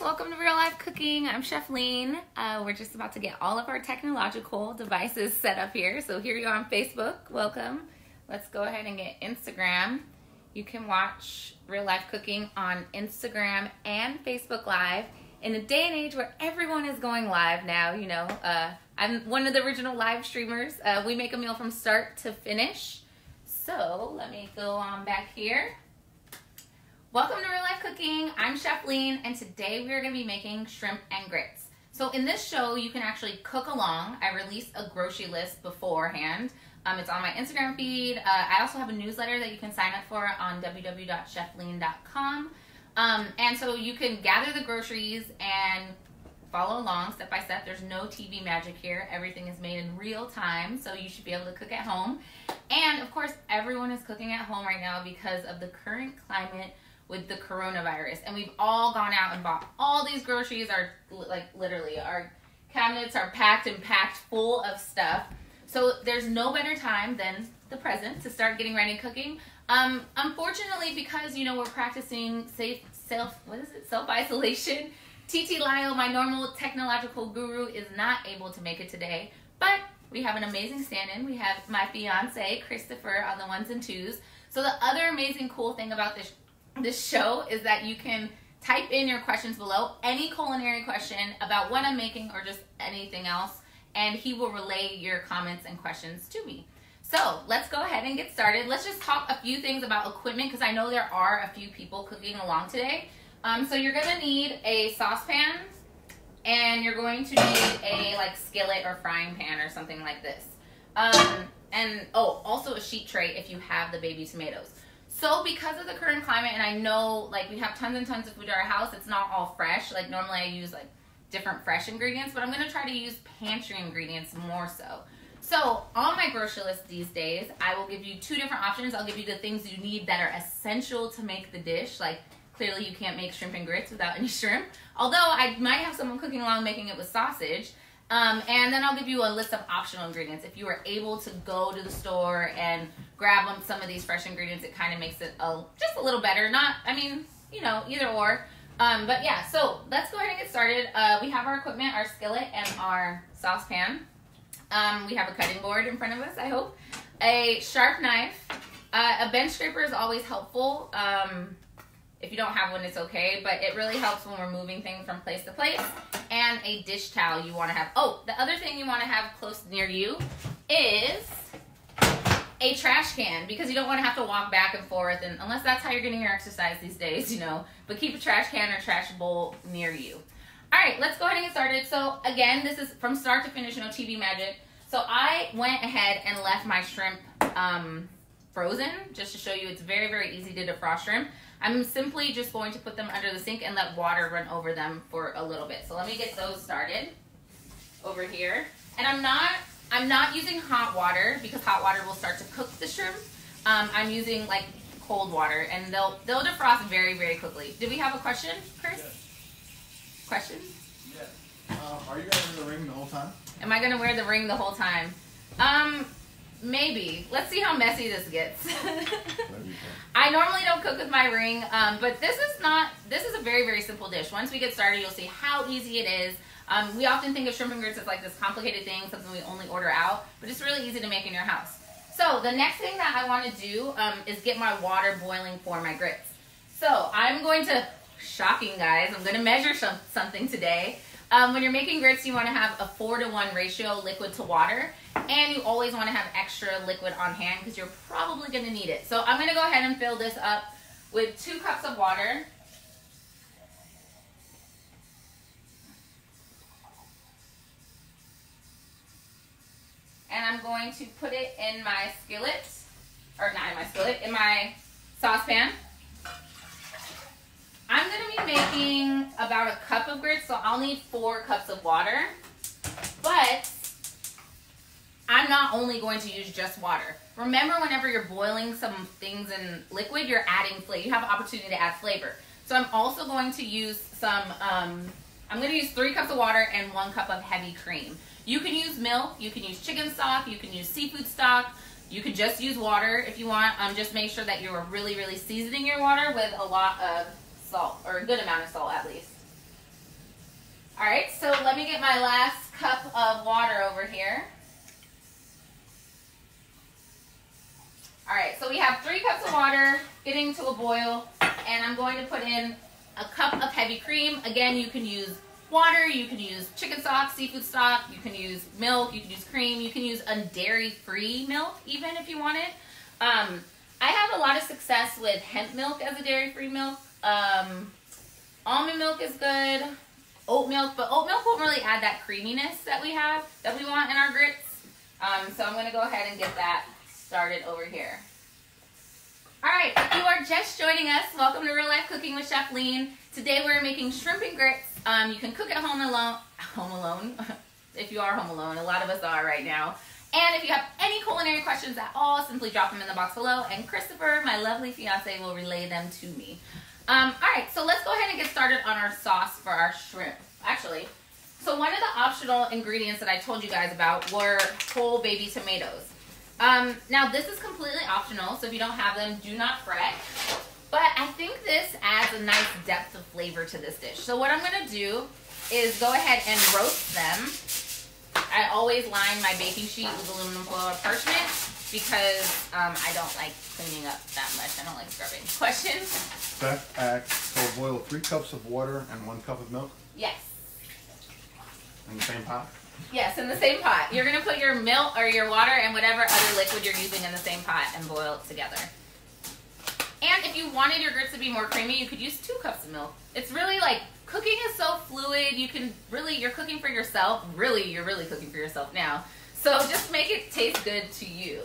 welcome to Real Life Cooking. I'm Chefleen. Uh, we're just about to get all of our technological devices set up here. So here you are on Facebook. Welcome. Let's go ahead and get Instagram. You can watch Real Life Cooking on Instagram and Facebook Live. In a day and age where everyone is going live now, you know, uh, I'm one of the original live streamers. Uh, we make a meal from start to finish. So let me go on back here. Welcome to Real Life Cooking. I'm Chefleen, and today we are going to be making shrimp and grits. So in this show, you can actually cook along. I release a grocery list beforehand. Um, it's on my Instagram feed. Uh, I also have a newsletter that you can sign up for on www.chefleen.com. Um, and so you can gather the groceries and follow along step by step. There's no TV magic here. Everything is made in real time, so you should be able to cook at home. And of course, everyone is cooking at home right now because of the current climate with the coronavirus. And we've all gone out and bought all these groceries are like literally our cabinets are packed and packed full of stuff. So there's no better time than the present to start getting ready cooking. Um, unfortunately, because you know we're practicing safe self what is it self isolation. TT Lyle, my normal technological guru, is not able to make it today, but we have an amazing stand-in. We have my fiance Christopher on the ones and twos. So the other amazing cool thing about this this show is that you can type in your questions below, any culinary question about what I'm making or just anything else, and he will relay your comments and questions to me. So let's go ahead and get started. Let's just talk a few things about equipment because I know there are a few people cooking along today. Um, so you're gonna need a saucepan and you're going to need a like skillet or frying pan or something like this. Um, and oh, also a sheet tray if you have the baby tomatoes. So because of the current climate, and I know like we have tons and tons of food at our house, it's not all fresh. Like normally I use like different fresh ingredients, but I'm gonna try to use pantry ingredients more so. So on my grocery list these days, I will give you two different options. I'll give you the things you need that are essential to make the dish. Like clearly you can't make shrimp and grits without any shrimp. Although I might have someone cooking along making it with sausage. Um, and then I'll give you a list of optional ingredients. If you are able to go to the store and grab some of these fresh ingredients, it kind of makes it a, just a little better. Not, I mean, you know, either or. Um, but yeah, so let's go ahead and get started. Uh, we have our equipment, our skillet and our saucepan. Um, we have a cutting board in front of us, I hope. A sharp knife. Uh, a bench scraper is always helpful. Um, if you don't have one, it's okay, but it really helps when we're moving things from place to place. And a dish towel you want to have. Oh, the other thing you want to have close near you is a trash can because you don't want to have to walk back and forth and unless that's how you're getting your exercise these days, you know. But keep a trash can or trash bowl near you. All right, let's go ahead and get started. So again, this is from start to finish, no TV magic. So I went ahead and left my shrimp um, frozen just to show you it's very, very easy to defrost shrimp. I'm simply just going to put them under the sink and let water run over them for a little bit. So let me get those started over here. And I'm not, I'm not using hot water because hot water will start to cook the shrimp. Um, I'm using like cold water and they'll, they'll defrost very, very quickly. Do we have a question, Chris? Yes. Question? Yes. Uh, are you going to wear the ring the whole time? Am I gonna wear the ring the whole time? Um, maybe. Let's see how messy this gets. I normally don't cook with my ring, um, but this is not, this is a very, very simple dish. Once we get started, you'll see how easy it is. Um, we often think of shrimp and grits as like this complicated thing, something we only order out, but it's really easy to make in your house. So the next thing that I want to do um, is get my water boiling for my grits. So I'm going to, shocking guys, I'm going to measure some, something today. Um, when you're making grits, you want to have a 4 to 1 ratio liquid to water. And you always want to have extra liquid on hand because you're probably going to need it. So I'm going to go ahead and fill this up with 2 cups of water. And I'm going to put it in my skillet, or not in my skillet, in my saucepan. I'm going to be making about a cup of grits, so I'll need four cups of water. But I'm not only going to use just water. Remember whenever you're boiling some things in liquid, you're adding flavor. You have an opportunity to add flavor. So I'm also going to use some, um, I'm going to use three cups of water and one cup of heavy cream. You can use milk, you can use chicken stock, you can use seafood stock, you could just use water if you want. Um, just make sure that you're really, really seasoning your water with a lot of salt, or a good amount of salt at least. All right, so let me get my last cup of water over here. All right, so we have three cups of water getting to a boil, and I'm going to put in a cup of heavy cream. Again, you can use water, you can use chicken stock, seafood stock, you can use milk, you can use cream, you can use a dairy-free milk even if you want it. Um, I have a lot of success with hemp milk as a dairy-free milk. Um, almond milk is good, oat milk, but oat milk won't really add that creaminess that we have, that we want in our grits. Um, so I'm gonna go ahead and get that started over here. All right, if you are just joining us, welcome to Real Life Cooking with Chefleen. Today we're making shrimp and grits. Um, you can cook at home alone, home alone, if you are home alone. A lot of us are right now. And if you have any culinary questions at all, simply drop them in the box below, and Christopher, my lovely fiance, will relay them to me. Um, all right, so let's go ahead and get started on our sauce for our shrimp. Actually, so one of the optional ingredients that I told you guys about were whole baby tomatoes. Um, now this is completely optional, so if you don't have them, do not fret. But I think this adds a nice depth of flavor to this dish. So what I'm gonna do is go ahead and roast them I always line my baking sheet with aluminum foil or parchment because um, I don't like cleaning up that much. I don't like scrubbing. Questions? Beth asked, so boil three cups of water and one cup of milk Yes. in the same pot? Yes, in the same pot. You're gonna put your milk or your water and whatever other liquid you're using in the same pot and boil it together. And if you wanted your grits to be more creamy, you could use two cups of milk. It's really like cooking is so fluid. You can really, you're cooking for yourself. Really, you're really cooking for yourself now. So just make it taste good to you.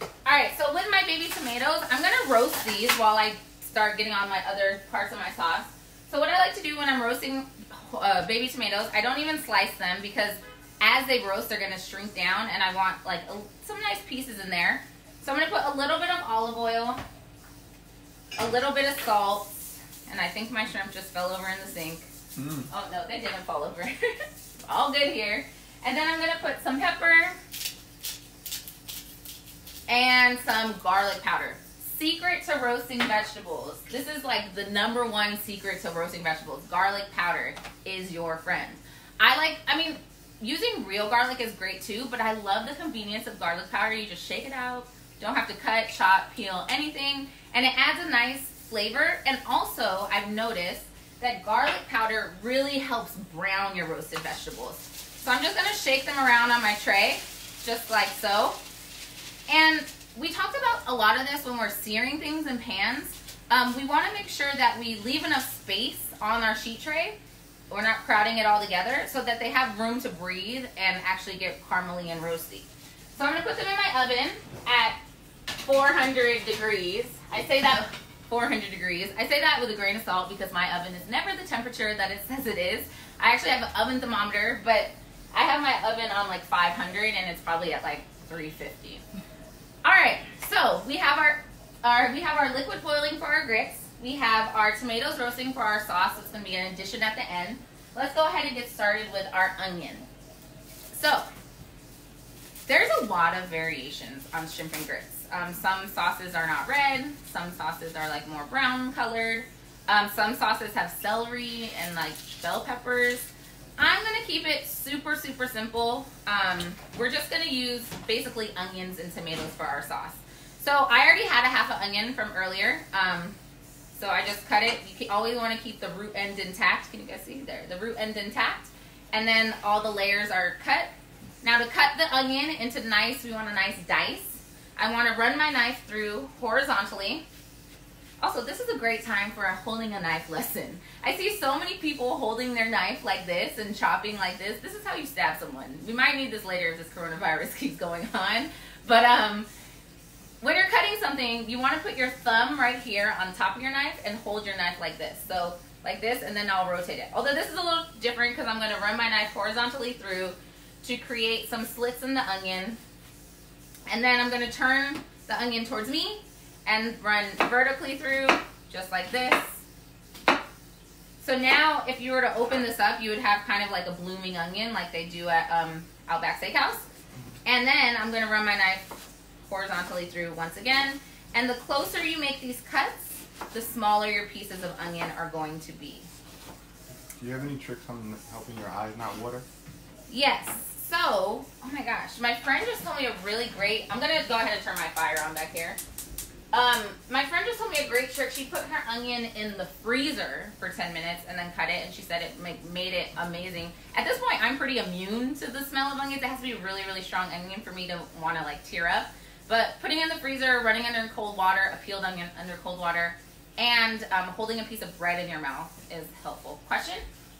All right, so with my baby tomatoes, I'm gonna roast these while I start getting on my other parts of my sauce. So what I like to do when I'm roasting uh, baby tomatoes, I don't even slice them because as they roast, they're gonna shrink down and I want like a, some nice pieces in there. So I'm gonna put a little bit of olive oil, a little bit of salt, and I think my shrimp just fell over in the sink. Mm. Oh no, they didn't fall over. All good here. And then I'm gonna put some pepper and some garlic powder. Secret to roasting vegetables. This is like the number one secret to roasting vegetables. Garlic powder is your friend. I like, I mean, using real garlic is great too, but I love the convenience of garlic powder. You just shake it out. Don't have to cut, chop, peel, anything. And it adds a nice flavor. And also, I've noticed that garlic powder really helps brown your roasted vegetables. So I'm just gonna shake them around on my tray, just like so. And we talked about a lot of this when we're searing things in pans. Um, we wanna make sure that we leave enough space on our sheet tray. We're not crowding it all together so that they have room to breathe and actually get caramely and roasty. So I'm gonna put them in my oven at 400 degrees. I say that 400 degrees. I say that with a grain of salt because my oven is never the temperature that it says it is. I actually have an oven thermometer, but I have my oven on like 500 and it's probably at like 350. All right, so we have our, our we have our liquid boiling for our grits. We have our tomatoes roasting for our sauce. It's going to be an addition at the end. Let's go ahead and get started with our onion. So, there's a lot of variations on shrimp and grits. Um, some sauces are not red. Some sauces are like more brown colored. Um, some sauces have celery and like bell peppers. I'm gonna keep it super, super simple. Um, we're just gonna use basically onions and tomatoes for our sauce. So I already had a half an onion from earlier. Um, so I just cut it. You always wanna keep the root end intact. Can you guys see there? The root end intact. And then all the layers are cut. Now to cut the onion into nice, we want a nice dice. I want to run my knife through horizontally. Also, this is a great time for a holding a knife lesson. I see so many people holding their knife like this and chopping like this. This is how you stab someone. We might need this later if this coronavirus keeps going on. But um, when you're cutting something, you want to put your thumb right here on top of your knife and hold your knife like this. So like this, and then I'll rotate it. Although this is a little different because I'm going to run my knife horizontally through to create some slits in the onion and then I'm gonna turn the onion towards me and run vertically through, just like this. So now, if you were to open this up, you would have kind of like a blooming onion like they do at um, Outback Steakhouse. And then I'm gonna run my knife horizontally through once again. And the closer you make these cuts, the smaller your pieces of onion are going to be. do you have any tricks on helping your eyes not water? Yes. So, oh my gosh, my friend just told me a really great. I'm gonna go ahead and turn my fire on back here. Um, my friend just told me a great trick. She put her onion in the freezer for 10 minutes and then cut it, and she said it make, made it amazing. At this point, I'm pretty immune to the smell of onions. It has to be really, really strong onion for me to want to like tear up. But putting it in the freezer, running under cold water, a peeled onion under cold water, and um, holding a piece of bread in your mouth is helpful. Question?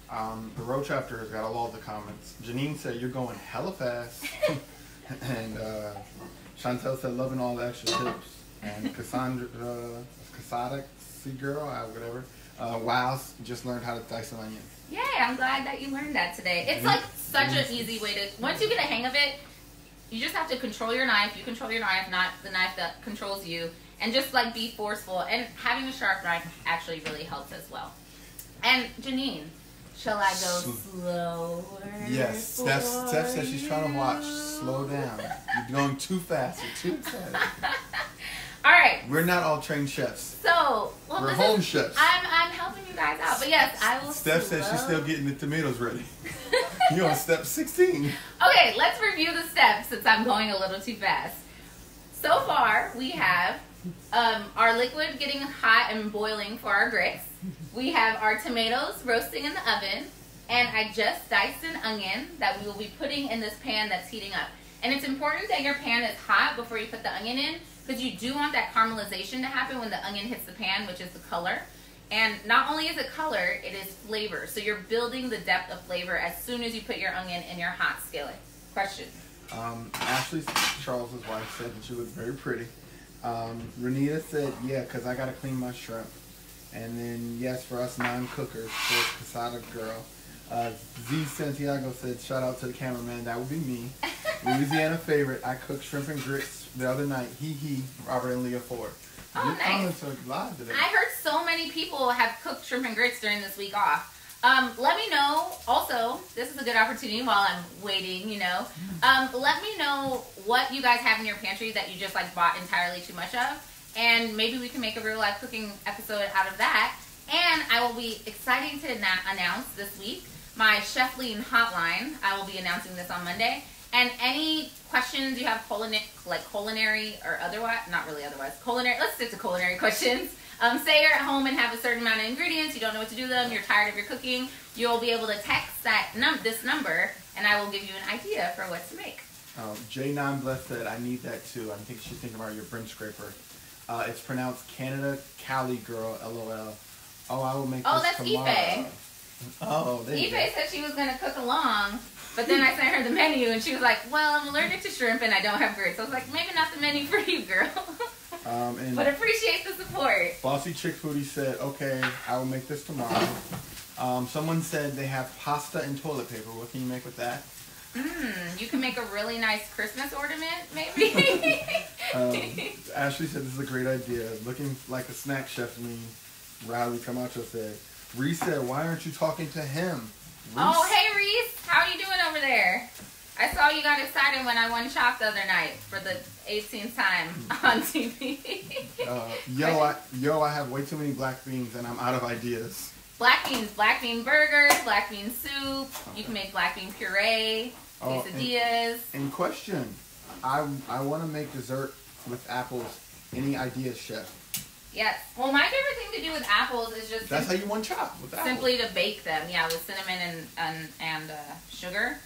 Um, the road chapter has got a lot of the comments. Janine said you're going hella fast, and uh, Chantel said loving all the extra tips. And Cassandra, uh, see girl, uh, whatever. Uh, wow, just learned how to dice an onion. Yay, I'm glad that you learned that today. It's like such an easy way to, once you get a hang of it, you just have to control your knife. You control your knife, not the knife that controls you. And just like be forceful. And having a sharp knife actually really helps as well. And Janine, shall I go Sl- slower? Yes, Steph, Steph says she's trying to watch. Slow down. You're going too fast. You're too excited. All right. We're not all trained chefs. So, well, We're home is, chefs. I'm, I'm helping you guys out. But yes, I will Steph says she's still getting the tomatoes ready. You're on step 16. Okay, let's review the steps since I'm going a little too fast. So far, we have um, our liquid getting hot and boiling for our grits. We have our tomatoes roasting in the oven, and I just diced an onion that we will be putting in this pan that's heating up. And it's important that your pan is hot before you put the onion in because you do want that caramelization to happen when the onion hits the pan, which is the color. And not only is it color, it is flavor. So you're building the depth of flavor as soon as you put your onion in your hot skillet. Question. Um, Ashley, Charles's wife, said that she looked very pretty. Um, Renita said, yeah, because I got to clean my shrimp. And then, yes, for us non-cookers, for Casada Girl. Uh, Z Santiago said, shout out to the cameraman. That would be me. Louisiana favorite. I cook shrimp and grits the other night. He He, Robert and Leah Ford. Oh, Your nice. live today. I heard so many people have cooked shrimp and grits during this week off. Um, let me know. Also, this is a good opportunity while I'm waiting. You know, um, let me know what you guys have in your pantry that you just like bought entirely too much of, and maybe we can make a real life cooking episode out of that. And I will be exciting to announce this week my Chefleen hotline. I will be announcing this on Monday. And any questions you have, culinary, like culinary or otherwise, not really otherwise, culinary, let's stick to culinary questions. Um, say you're at home and have a certain amount of ingredients, you don't know what to do with them, you're tired of your cooking, you'll be able to text that num- this number and I will give you an idea for what to make. Um, J9 Bless said, I need that too. I think she's thinking about your brim scraper. Uh, it's pronounced Canada Cali Girl, LOL. Oh, I will make Oh, this that's tomorrow. Ife. Oh, there you Ife said she was going to cook along, but then I sent her the menu and she was like, well, I'm allergic to shrimp and I don't have grits. So I was like, maybe not the menu for you, girl. Um, and but appreciate the support. Bossy Chick Foodie said, okay, I will make this tomorrow. Um, someone said they have pasta and toilet paper. What can you make with that? Mm, you can make a really nice Christmas ornament, maybe. Um, Ashley said this is a great idea. Looking like a snack chef, me. Riley Camacho said. Reese said, why aren't you talking to him? Oh, hey Reese, how are you doing over there? I saw you got excited when I won Chopped the other night for the 18th time on TV. Uh, yo, I, yo, I have way too many black beans and I'm out of ideas. black beans, black bean burgers, black bean soup. You can make black bean puree, Oh, and- quesadillas. And question, I I want to make dessert with apples. Any ideas, chef? Yes. Well, my favorite thing to do with apples is just That's how you want chop with apples. simply to bake them. Yeah, with cinnamon and and, and uh, sugar.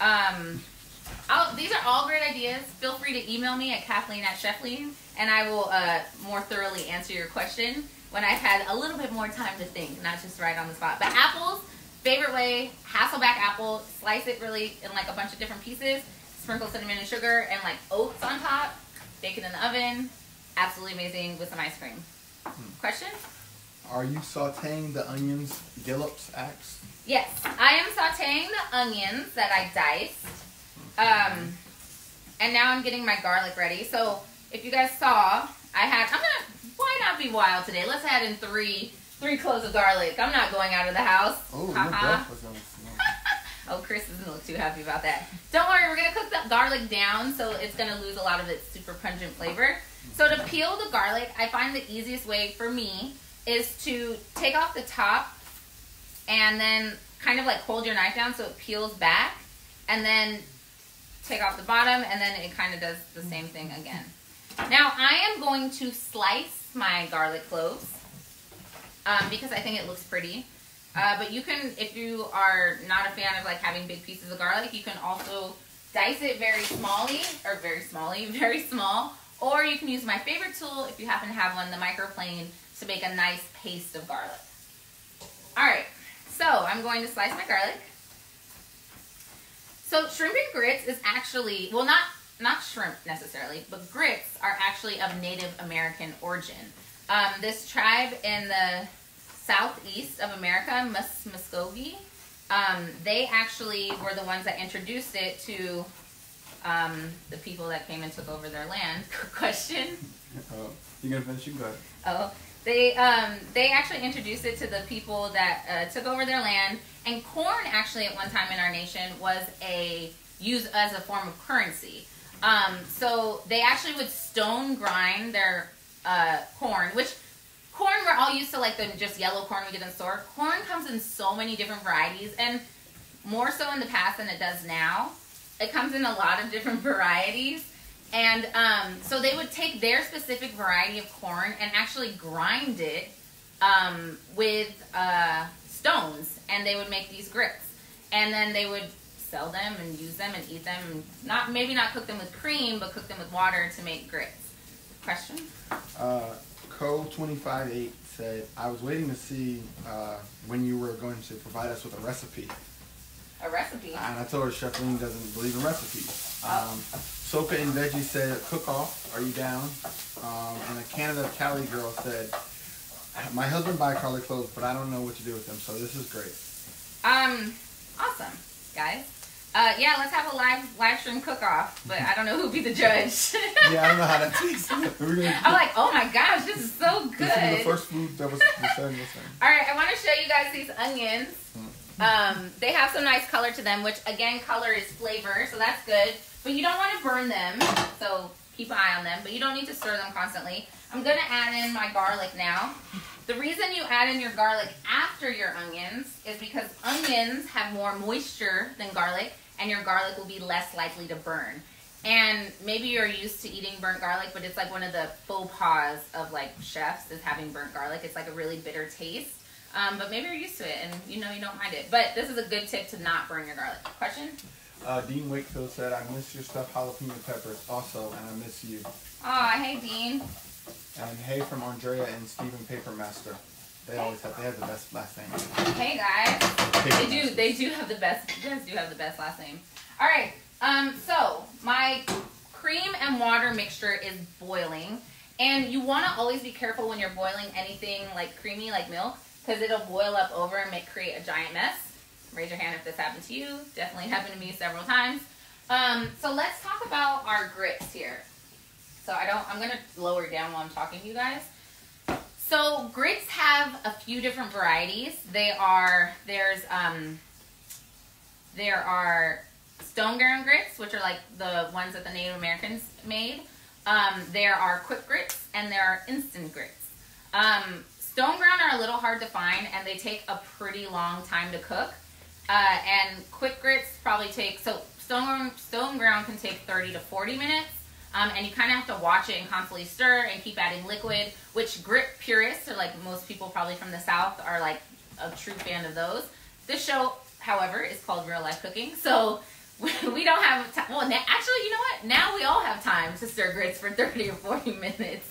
Um, I'll, these are all great ideas. Feel free to email me at Kathleen at Chefleen, and I will uh, more thoroughly answer your question when I've had a little bit more time to think, not just right on the spot. But apples, favorite way: Hasselback apple, slice it really in like a bunch of different pieces, sprinkle cinnamon and sugar, and like oats on top. Bake it in the oven. Absolutely amazing with some ice cream. Question? Are you sautéing the onions? Gillops asked. Yes, I am sauteing the onions that I diced. Um, and now I'm getting my garlic ready. So if you guys saw, I had, I'm gonna, why not be wild today? Let's add in three, three cloves of garlic. I'm not going out of the house. Oh, your Haha. breath was gonna smell. Oh, Chris doesn't look too happy about that. Don't worry, we're gonna cook the garlic down so it's gonna lose a lot of its super pungent flavor. So to peel the garlic, I find the easiest way for me is to take off the top and then kind of like hold your knife down so it peels back, and then take off the bottom, and then it kind of does the same thing again. Now I am going to slice my garlic cloves um, because I think it looks pretty. Uh, but you can, if you are not a fan of like having big pieces of garlic, you can also dice it very smally, or very smally, very small. Or you can use my favorite tool, if you happen to have one, the microplane, to make a nice paste of garlic. All right, so I'm going to slice my garlic. So shrimp and grits is actually, well not, not shrimp necessarily, but grits are actually of Native American origin. Um, this tribe in the southeast of America, Mus Muskogee, um, they actually were the ones that introduced it to um, the people that came and took over their land. Question. Oh, you gonna finish? You go ahead. Oh, they um, they actually introduced it to the people that uh, took over their land, and corn actually at one time in our nation was a used as a form of currency. Um, so they actually would stone grind their uh, corn, which corn we're all used to like the just yellow corn we get in the store. Corn comes in so many different varieties, and more so in the past than it does now. It comes in a lot of different varieties. And um, so they would take their specific variety of corn and actually grind it um, with uh, stones, and they would make these grits. And then they would sell them and use them and eat them. Not maybe not cook them with cream, but cook them with water to make grits. Question? Uh, Co twenty five eight said, "I was waiting to see uh, when you were going to provide us with a recipe." A recipe. And I told her Chefleen doesn't believe in recipes. Oh. Um, Soka and Veggie said, "Cook off. Are you down?" Um, and a Canada Cali girl said, "My husband buy garlic clothes, but I don't know what to do with them. So this is great." Um, awesome, guys. Uh, yeah, let's have a live live stream cook off, but I don't know who'd be the judge. Yeah, I don't know how that tastes. I'm like, oh my gosh, this is so This is the good. first food that was time. All right, I want to show you guys these onions. Um, they have some nice color to them, which again, color is flavor, so that's good. But you don't want to burn them, so keep an eye on them. But you don't need to stir them constantly. I'm gonna add in my garlic now. The reason you add in your garlic after your onions is because onions have more moisture than garlic, and your garlic will be less likely to burn. And maybe you're used to eating burnt garlic, but it's like one of the faux pas of like chefs is having burnt garlic. It's like a really bitter taste. Um, but maybe you're used to it and you know you don't mind it. But this is a good tip to not burn your garlic. Question? Uh, Dean Wakefield said, "I miss your stuffed jalapeno peppers also, and I miss you." Aw, hey Dean. And hey from Andrea and Stephen Papermaster. They always have. They have the best last name. Hey guys. They do. Papermaster. They do have the best. You guys do have the best last name. All right. Um. So my cream and water mixture is boiling, and you want to always be careful when you're boiling anything like creamy, like milk, because it'll boil up over and make create a giant mess. Raise your hand if this happened to you. Definitely happened to me several times. Um. So let's talk about our grits here. So I don't. I'm gonna lower down while I'm talking to you guys. So grits have a few different varieties. They are there's um there are stone ground grits, which are like the ones that the Native Americans made. Um, there are quick grits and there are instant grits. Um, stone ground are a little hard to find and they take a pretty long time to cook. Uh, and quick grits probably take so stone stone ground can take 30 to 40 minutes. Um, and you kind of have to watch it and constantly stir and keep adding liquid, which grit purists, or like most people probably from the South, are like a true fan of those. This show, however, is called Real Life Cooking, so we don't have time. Well, actually, you know what? Now we all have time to stir grits for 30 or 40 minutes.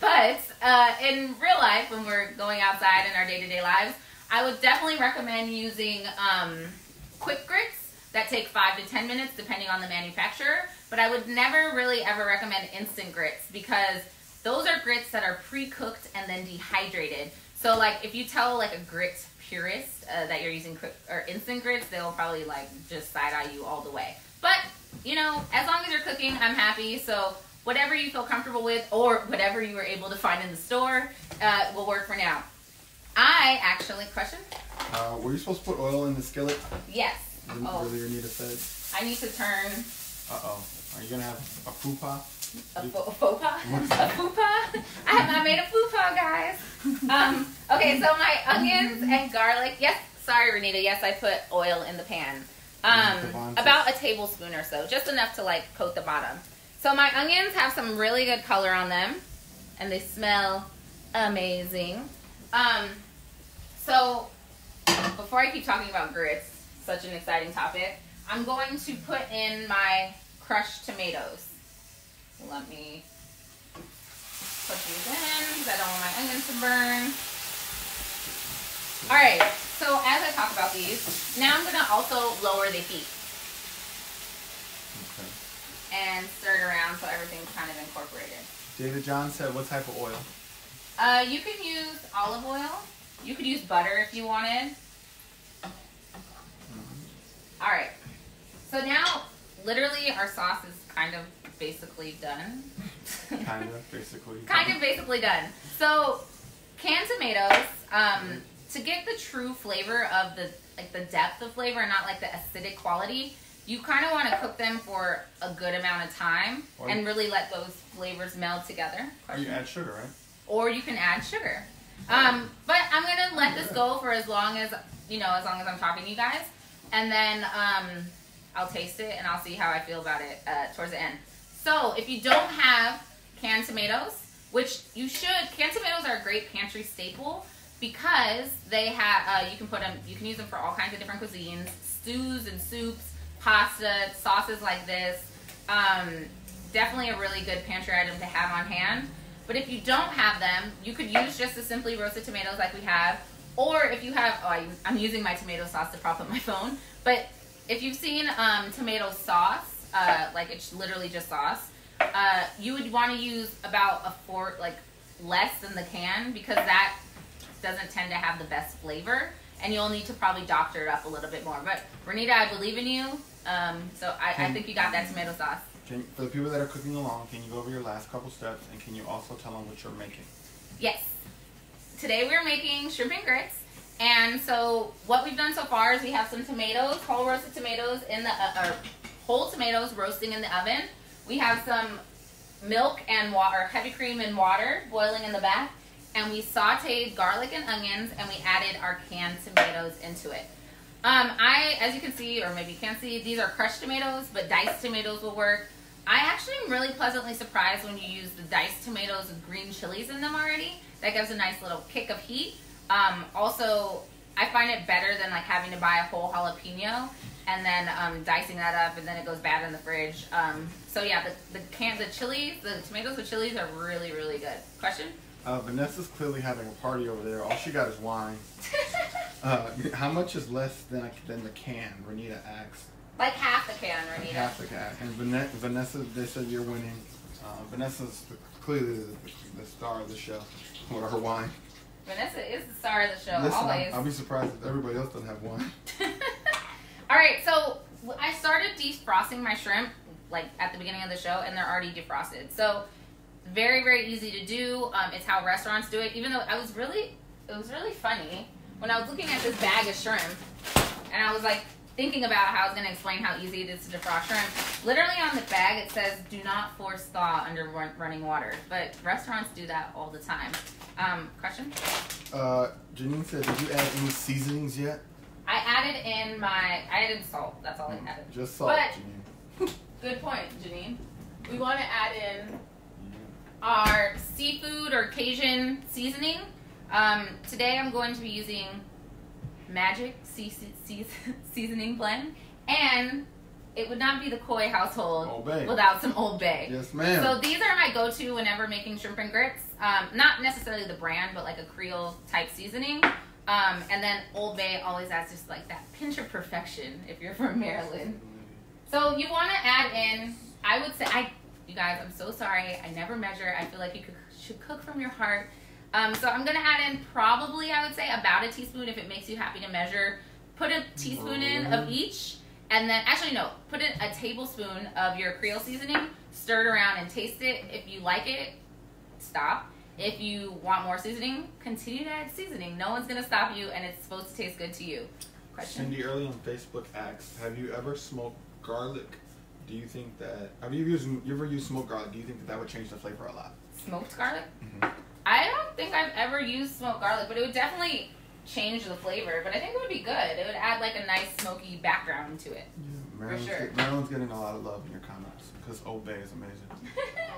But uh, in real life, when we're going outside in our day to day lives, I would definitely recommend using um, quick grits that take five to 10 minutes, depending on the manufacturer. But I would never really ever recommend instant grits because those are grits that are pre-cooked and then dehydrated. So like if you tell like a grit purist uh, that you're using or instant grits, they'll probably like just side eye you all the way. But you know, as long as you're cooking, I'm happy. So whatever you feel comfortable with or whatever you were able to find in the store uh, will work for now. I actually question. Uh, were you supposed to put oil in the skillet? Yes. Didn't Oh, Earlier, Nita said. I need to turn Uh oh. Are you gonna have a fupa? a faux, faux pas. A faux pas. I have I made a faux pas, guys. Um, okay, so my onions and garlic. Yes, sorry, Renita. Yes, I put oil in the pan. Um, about a tablespoon or so, just enough to like coat the bottom. So my onions have some really good color on them, and they smell amazing. Um, so before I keep talking about grits, such an exciting topic, I'm going to put in my crushed tomatoes. Let me put these in because I don't want my onions to burn. All right, so as I talk about these, now I'm gonna also lower the heat Okay. And stir it around so everything's kind of incorporated. David John said, what type of oil? Uh, you can use olive oil. You could use butter if you wanted. All right. So now, literally, our sauce is kind of basically done. Kind of, basically. kind of basically done. So, canned tomatoes, um, to get the true flavor of the like the depth of flavor and not like the acidic quality, you kind of want to cook them for a good amount of time and really let those flavors meld together. Or you add sugar, right? or you can add sugar. Um, but I'm gonna let this go for as long as you know, as long as I'm talking to you guys, and then um, I'll taste it and I'll see how I feel about it uh, towards the end. So if you don't have canned tomatoes, which you should, canned tomatoes are a great pantry staple because they have uh, you can put them, you can use them for all kinds of different cuisines, stews and soups, pasta, sauces like this. Um, definitely a really good pantry item to have on hand. But if you don't have them, you could use just the simply roasted tomatoes like we have. Or if you have, oh, I, I'm using my tomato sauce to prop up my phone. But if you've seen um, tomato sauce, uh, like it's literally just sauce, uh, you would want to use about a fourth, like less than the can because that doesn't tend to have the best flavor. And you'll need to probably doctor it up a little bit more. But Renita, I believe in you. Um, so I, I think you got that tomato sauce. Can, for the people that are cooking along, can you go over your last couple steps and can you also tell them what you're making? Yes. Today we're making shrimp and grits. And so what we've done so far is we have some tomatoes, whole roasted tomatoes in the, uh, or whole tomatoes roasting in the oven. We have some milk and water, heavy cream and water boiling in the back. And we sauteed garlic and onions and we added our canned tomatoes into it. Um, I, as you can see, or maybe you can't see, these are crushed tomatoes, but diced tomatoes will work. I actually am really pleasantly surprised when you use the diced tomatoes with green chilies in them already. That gives a nice little kick of heat. Um, also, I find it better than like having to buy a whole jalapeno and then um, dicing that up, and then it goes bad in the fridge. Um, so yeah, the the can the chilies, the tomatoes with chilies are really really good. Question? Uh, Vanessa's clearly having a party over there. All she got is wine. Uh, how much is less than a, than the can? Renita asks. like half the can, Like Renita. Half the can. And Vane- Vanessa, they said you're winning. Uh, Vanessa's the, clearly the, the star of the show with her wine. Vanessa is the star of the show Listen, always. I'll, I'll be surprised if everybody else doesn't have wine. All right, so I started defrosting my shrimp like at the beginning of the show, and they're already defrosted. So very very easy to do. Um, it's how restaurants do it. Even though I was really, it was really funny when I was looking at this bag of shrimp, and I was like thinking about how I was going to explain how easy it is to defrost shrimp. Literally on the bag it says "Do not force thaw under run- running water," but restaurants do that all the time. Um, question? Uh, Janine said, did you add any seasonings yet? I added in my I added salt. That's all I added. Just salt, But- Janine. Good point, Janine. We want to add in our seafood or Cajun seasoning. Um, today I'm going to be using Magic sea- sea- Seasoning Blend, and it would not be the Koi household without some Old Bay. Yes, ma'am. So these are my go-to whenever making shrimp and grits. Um, not necessarily the brand, but like a Creole type seasoning. Um, and then Old Bay always adds just like that pinch of perfection if you're from Maryland. So you want to add in, I would say, I, you guys, I'm so sorry. I never measure. I feel like you could, should cook from your heart. Um, so I'm going to add in probably, I would say, about a teaspoon if it makes you happy to measure. Put a teaspoon in of each. And then, actually, no, put in a tablespoon of your Creole seasoning. Stir it around and taste it. If you like it, stop. If you want more seasoning, continue to add seasoning. No one's going to stop you, and it's supposed to taste good to you. Question? Cindy Early on Facebook asks, "Have you ever smoked garlic? Do you think that have you used you ever used smoked garlic? Do you think that that would change the flavor a lot?" Smoked garlic? Mhm. I don't think I've ever used smoked garlic, but it would definitely change the flavor, but I think it would be good. It would add like a nice smoky background to it. Yeah, Maryland's, sure. get- Maryland's getting a lot of love in your comments because Old Bay is amazing.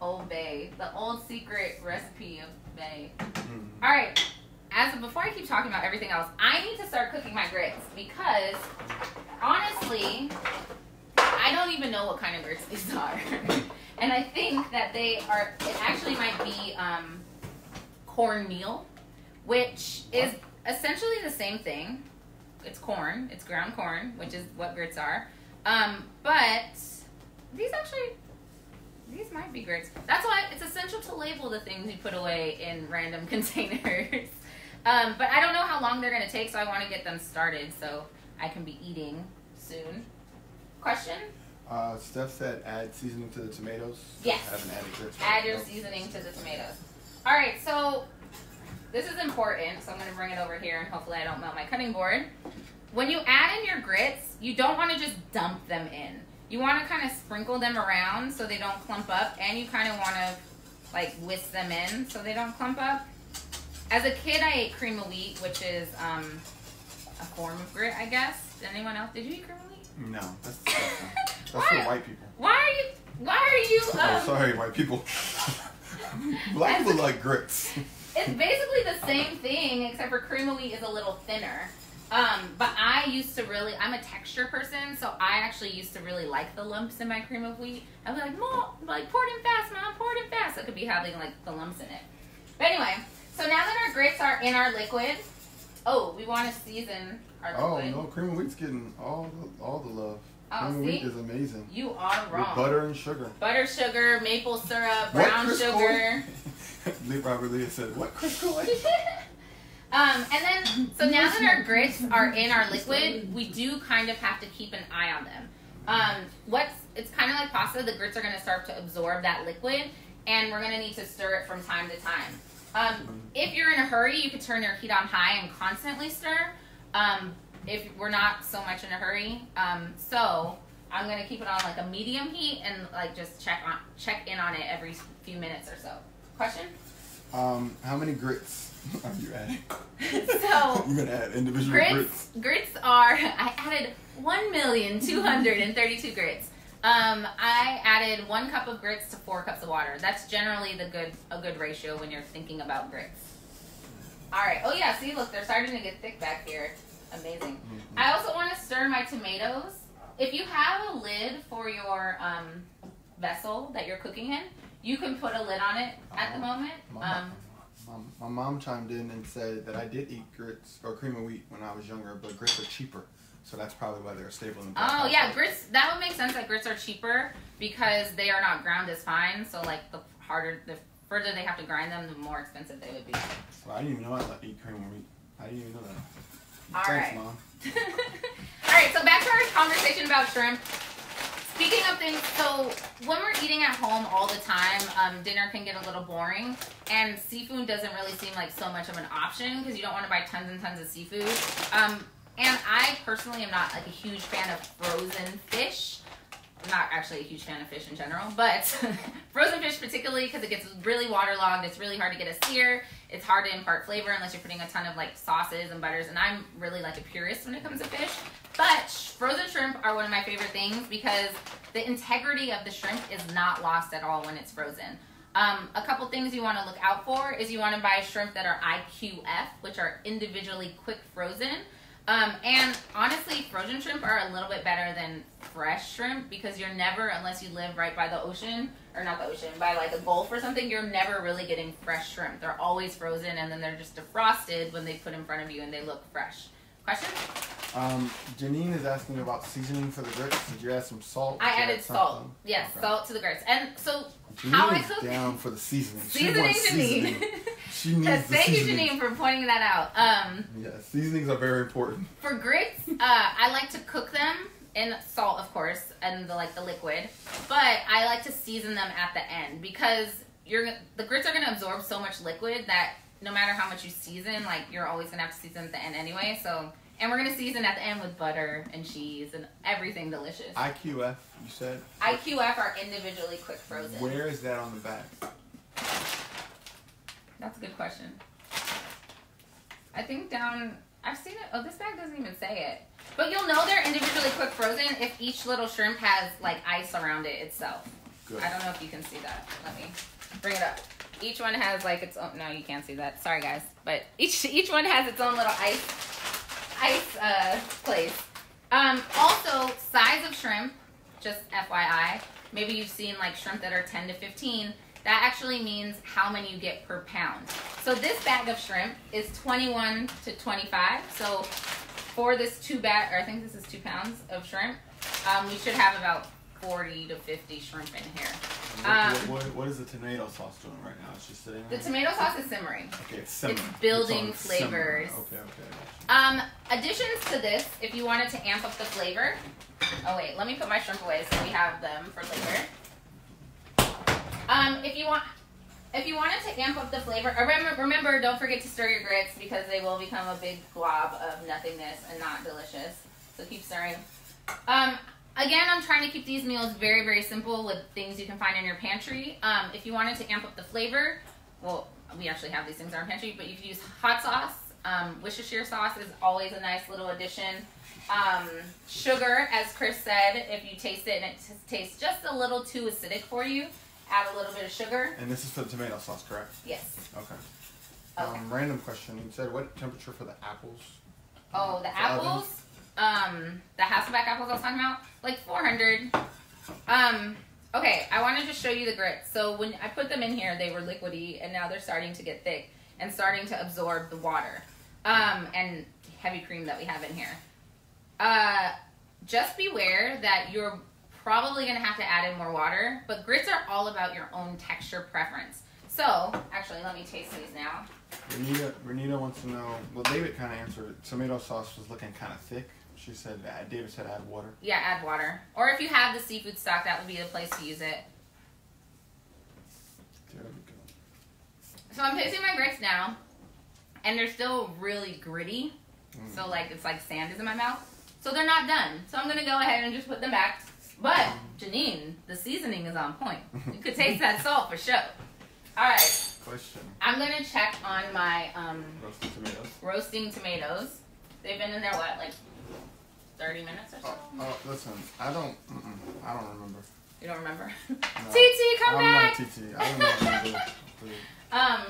Old Bay, the old secret recipe of Bay. Mm. All right. As of, before, I keep talking about everything else. I need to start cooking my grits because honestly, I don't even know what kind of grits these are, and I think that they are. It actually might be um, cornmeal, which is essentially the same thing. It's corn. It's ground corn, which is what grits are. Um, but these actually these might be grits. That's why it's essential to label the things you put away in random containers. um, but I don't know how long they're going to take, so I want to get them started so I can be eating soon. Question? Uh, Steph said add seasoning to the tomatoes. Yes. Haven't added grits. Add your seasoning to the tomatoes. All right, so this is important, so I'm going to bring it over here and hopefully I don't melt my cutting board. When you add in your grits, you don't want to just dump them in. You want to kind of sprinkle them around so they don't clump up, and you kind of want to like whisk them in so they don't clump up. As a kid, I ate cream of wheat, which is um, a form of grit, I guess. Did anyone else? Did you eat cream of wheat? No, that's. That's Why? for white people. Why are you? Why are you? oh, Um, sorry, white people. Black people like grits. It's basically the same thing, except for cream of wheat is a little thinner. Um, but I used to really, I'm a texture person, so I actually used to really like the lumps in my cream of wheat. I was like, Mom, like, pour it in fast, Mom, pour it in fast. I could be having, like, the lumps in it. But anyway, so now that our grits are in our liquid, oh, we want to season Oh liquid. no, cream of wheat's getting all the all the love. Oh, cream of wheat is amazing. You are With wrong. butter and sugar. Butter, sugar, maple syrup, brown Chris sugar. Lee Robert Lee said, "What Coy?" um, and then, so now that our grits are in our liquid, we do kind of have to keep an eye on them. Um, what's it's kind of like pasta. The grits are going to start to absorb that liquid, and we're going to need to stir it from time to time. Um, if you're in a hurry, you could turn your heat on high and constantly stir. Um, if we're not so much in a hurry, um, so I'm going to keep it on like a medium heat and like just check on check in on it every few minutes or so. Question? Um, how many grits are you adding? So You're gonna add individual grits grits. grits are I added one million two hundred and thirty two grits. Um, I added one cup of grits to four cups of water. That's generally the good a good ratio when you're thinking about grits. All right. Oh yeah. See, look, they're starting to get thick back here. Amazing. Mhm. I also want to stir my tomatoes. If you have a lid for your um, vessel that you're cooking in, you can put a lid on it at the moment. My, Um, mom, my mom chimed in and said that I did eat grits or cream of wheat when I was younger, but grits are cheaper, so that's probably why they're stable in. black Oh yeah, grits. That would make sense that grits are cheaper because they are not ground as fine. So like the harder, the further they have to grind them, the more expensive they would be. So I didn't even know I like eat cream wheat. I didn't even know that. All Thanks, right. mom. All right, so back to our conversation about shrimp. Speaking of things, so when we're eating at home all the time, um, dinner can get a little boring, and seafood doesn't really seem like so much of an option because you don't want to buy tons and tons of seafood. Um, and I personally am not like a huge fan of frozen fish. I'm not actually a huge fan of fish in general, but frozen fish particularly because it gets really waterlogged. It's really hard to get a sear. It's hard to impart flavor unless you're putting a ton of like sauces and butters. And I'm really like a purist when it comes to fish. But frozen shrimp are one of my favorite things because the integrity of the shrimp is not lost at all when it's frozen. Um, a couple things you want to look out for is you want to buy shrimp that are IQF, which are individually quick frozen. Um, and honestly, frozen shrimp are a little bit better than fresh shrimp because you're never, unless you live right by the ocean, or not the ocean, by like a gulf or something, you're never really getting fresh shrimp. They're always frozen and then they're just defrosted when they put in front of you and they look fresh. Question? Um, Janine is asking about seasoning for the grits. Did you add some salt? I added salt. Yes, Okay. salt to the grits. And so Janine how I cook down for the seasoning. She seasoning, seasoning. Janine. She needs thank you. Janine, for pointing that out. Um, Yeah, seasonings are very important. For grits, uh, I like to cook them in salt, of course, and the like the liquid. But I like to season them at the end because you're the grits are gonna absorb so much liquid that no matter how much you season, like you're always gonna have to season at the end anyway. So, and we're gonna season at the end with butter and cheese and everything delicious. IQF, you said. IQF are individually quick frozen. Where is that on the back? That's a good question. I think down. I've seen it. Oh, this bag doesn't even say it. But you'll know they're individually quick frozen if each little shrimp has like ice around it itself. Good. I don't know if you can see that. Let me bring it up. Each one has like its own. No, you can't see that. Sorry, guys. But each each one has its own little ice ice uh, place. Um, also, size of shrimp. Just FYI. Maybe you've seen like shrimp that are 10 to 15. That actually means how many you get per pound. So this bag of shrimp is 21 to 25. So for this two bag, or I think this is two pounds of shrimp, um, we should have about 40 to 50 shrimp in here. What, Um, what, what, what is the tomato sauce doing right now? It's just sitting The tomato sauce is simmering. Okay, it's simmering. building It's on simmering. flavors. Okay, okay. Um, additions to this, if you wanted to amp up the flavor. Oh wait, let me put my shrimp away so we have them for later. Um, if you want, if you wanted to amp up the flavor, uh, remember, remember, don't forget to stir your grits because they will become a big glob of nothingness and not delicious. So keep stirring. Um, again, I'm trying to keep these meals very, very simple with things you can find in your pantry. Um, if you wanted to amp up the flavor, well, we actually have these things in our pantry, but you could use hot sauce. Um, Worcestershire sauce is always a nice little addition. Um, sugar, as Chris said, if you taste it and it t- tastes just a little too acidic for you, add a little bit of sugar. And this is for the tomato sauce, correct? Yes. Okay. Okay. Um, random question. You said what temperature for the apples? Oh, the The apples, um, the Hasselback apples I was talking about, like 400. Um, okay, I want to show you the grits. So when I put them in here, they were liquidy, and now they're starting to get thick and starting to absorb the water um, and heavy cream that we have in here. Uh, just beware that you're probably going to have to add in more water, but grits are all about your own texture preference. So, actually, let me taste these now. Renita, Renita wants to know. Well, David kind of answered. Tomato sauce was looking kind of thick. She said. Uh, David said add water. Yeah, add water. Or if you have the seafood stock, that would be the place to use it. There we go. So I'm tasting my grits now, and they're still really gritty. Mm. So like it's like sand is in my mouth. So they're not done. So I'm gonna go ahead and just put them back. But Janine, the seasoning is on point. You could taste that salt for sure. All right, Question. I'm gonna check on my um, Roasted tomatoes. roasting tomatoes. They've been in there what like 30 minutes or so. Oh, oh, listen. I don't. I don't remember. You don't remember? No. TT, come I'm back. not TT. I don't know what to do. Please. Um,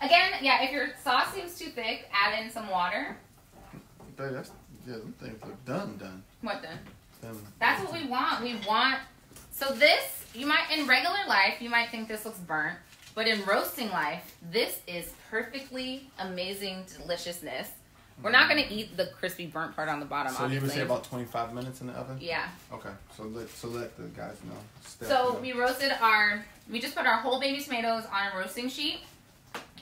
again, yeah, if your sauce seems too thick, add in some water. Babe, that's yeah. Them things look done. Done. What done? Them. That's what we want. We want. So this, you might in regular life, you might think this looks burnt, but in roasting life, this is perfectly amazing deliciousness. We're not gonna eat the crispy burnt part on the bottom, So you obviously. would say about 25 minutes in the oven? yeah. Okay. So let so let the guys know. Step So two. we roasted our. We just put our whole baby tomatoes on a roasting sheet.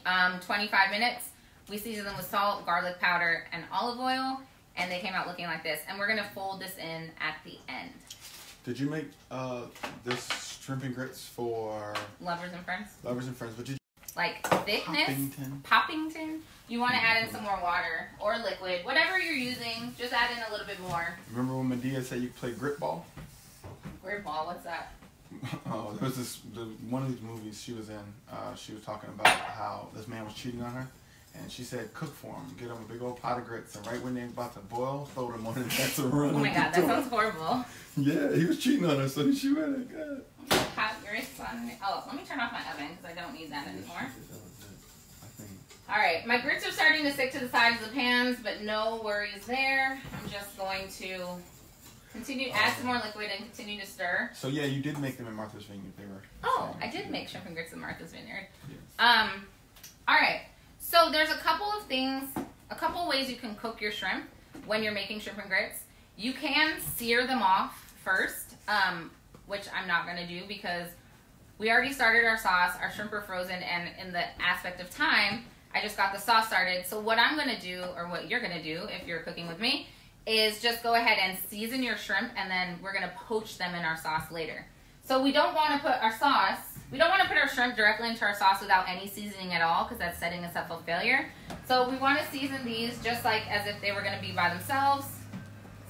Um, 25 minutes. We seasoned them with salt, garlic powder, and olive oil, and they came out looking like this. And we're gonna fold this in at the end. Did you make uh this shrimp and grits for Lovers and friends. lovers and friends? But did like thickness, Poppington. Poppington. You want to add in some more water or liquid, whatever you're using. Just add in a little bit more. remember when Madea said you play grit ball? Weird ball. What's that? oh, there was this the, one of these movies she was in. Uh, she was talking about how this man was cheating on her, and she said, "Cook for him. Get him a big old pot of grits, and right when they're about to boil, throw them on and that's a run." Oh my god, that sounds horrible. Yeah, he was cheating on her, so she went it. Have on. Oh, let me turn off my oven because I don't need that anymore. All right, my grits are starting to stick to the sides of the pans, but no worries there. I'm just going to continue add some more liquid and continue to stir. So yeah, you did make them in Martha's Vineyard. They were. Oh, I did make shrimp and grits in Martha's Vineyard. Yes. Um, all right. So there's a couple of things, a couple of ways you can cook your shrimp when you're making shrimp and grits. You can sear them off first, um, which I'm not going to do because we already started our sauce. Our shrimp are frozen, and in the aspect of time, I just got the sauce started. So what I'm going to do, or what you're going to do if you're cooking with me, is just go ahead and season your shrimp, and then we're going to poach them in our sauce later. So we don't want to put our sauce, we don't want to put our shrimp directly into our sauce without any seasoning at all because that's setting us up for failure. So we want to season these just like as if they were going to be by themselves.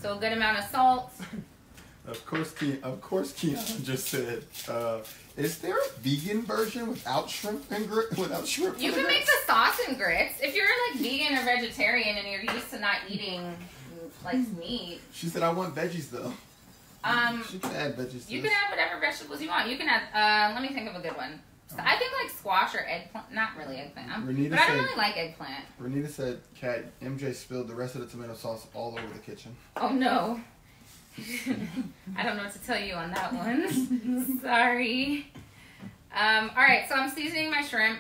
So a good amount of salt. Of course, Ke- of course, Kiana just said, uh, "Is there a vegan version without shrimp and grits? Without shrimp?" You can make the sauce and grits if you're like vegan or vegetarian and you're used to not eating like meat. She said, "I want veggies though." Um, she can add veggies. You this. can add whatever vegetables you want. You can add. Uh, let me think of a good one. So I think like squash or eggplant. Not really eggplant. I'm- Renita but I don't said- really like eggplant. Renita said, "Cat, MJ spilled the rest of the tomato sauce all over the kitchen." Oh no. I don't know what to tell you on that one. Sorry. Um, all right, so I'm seasoning my shrimp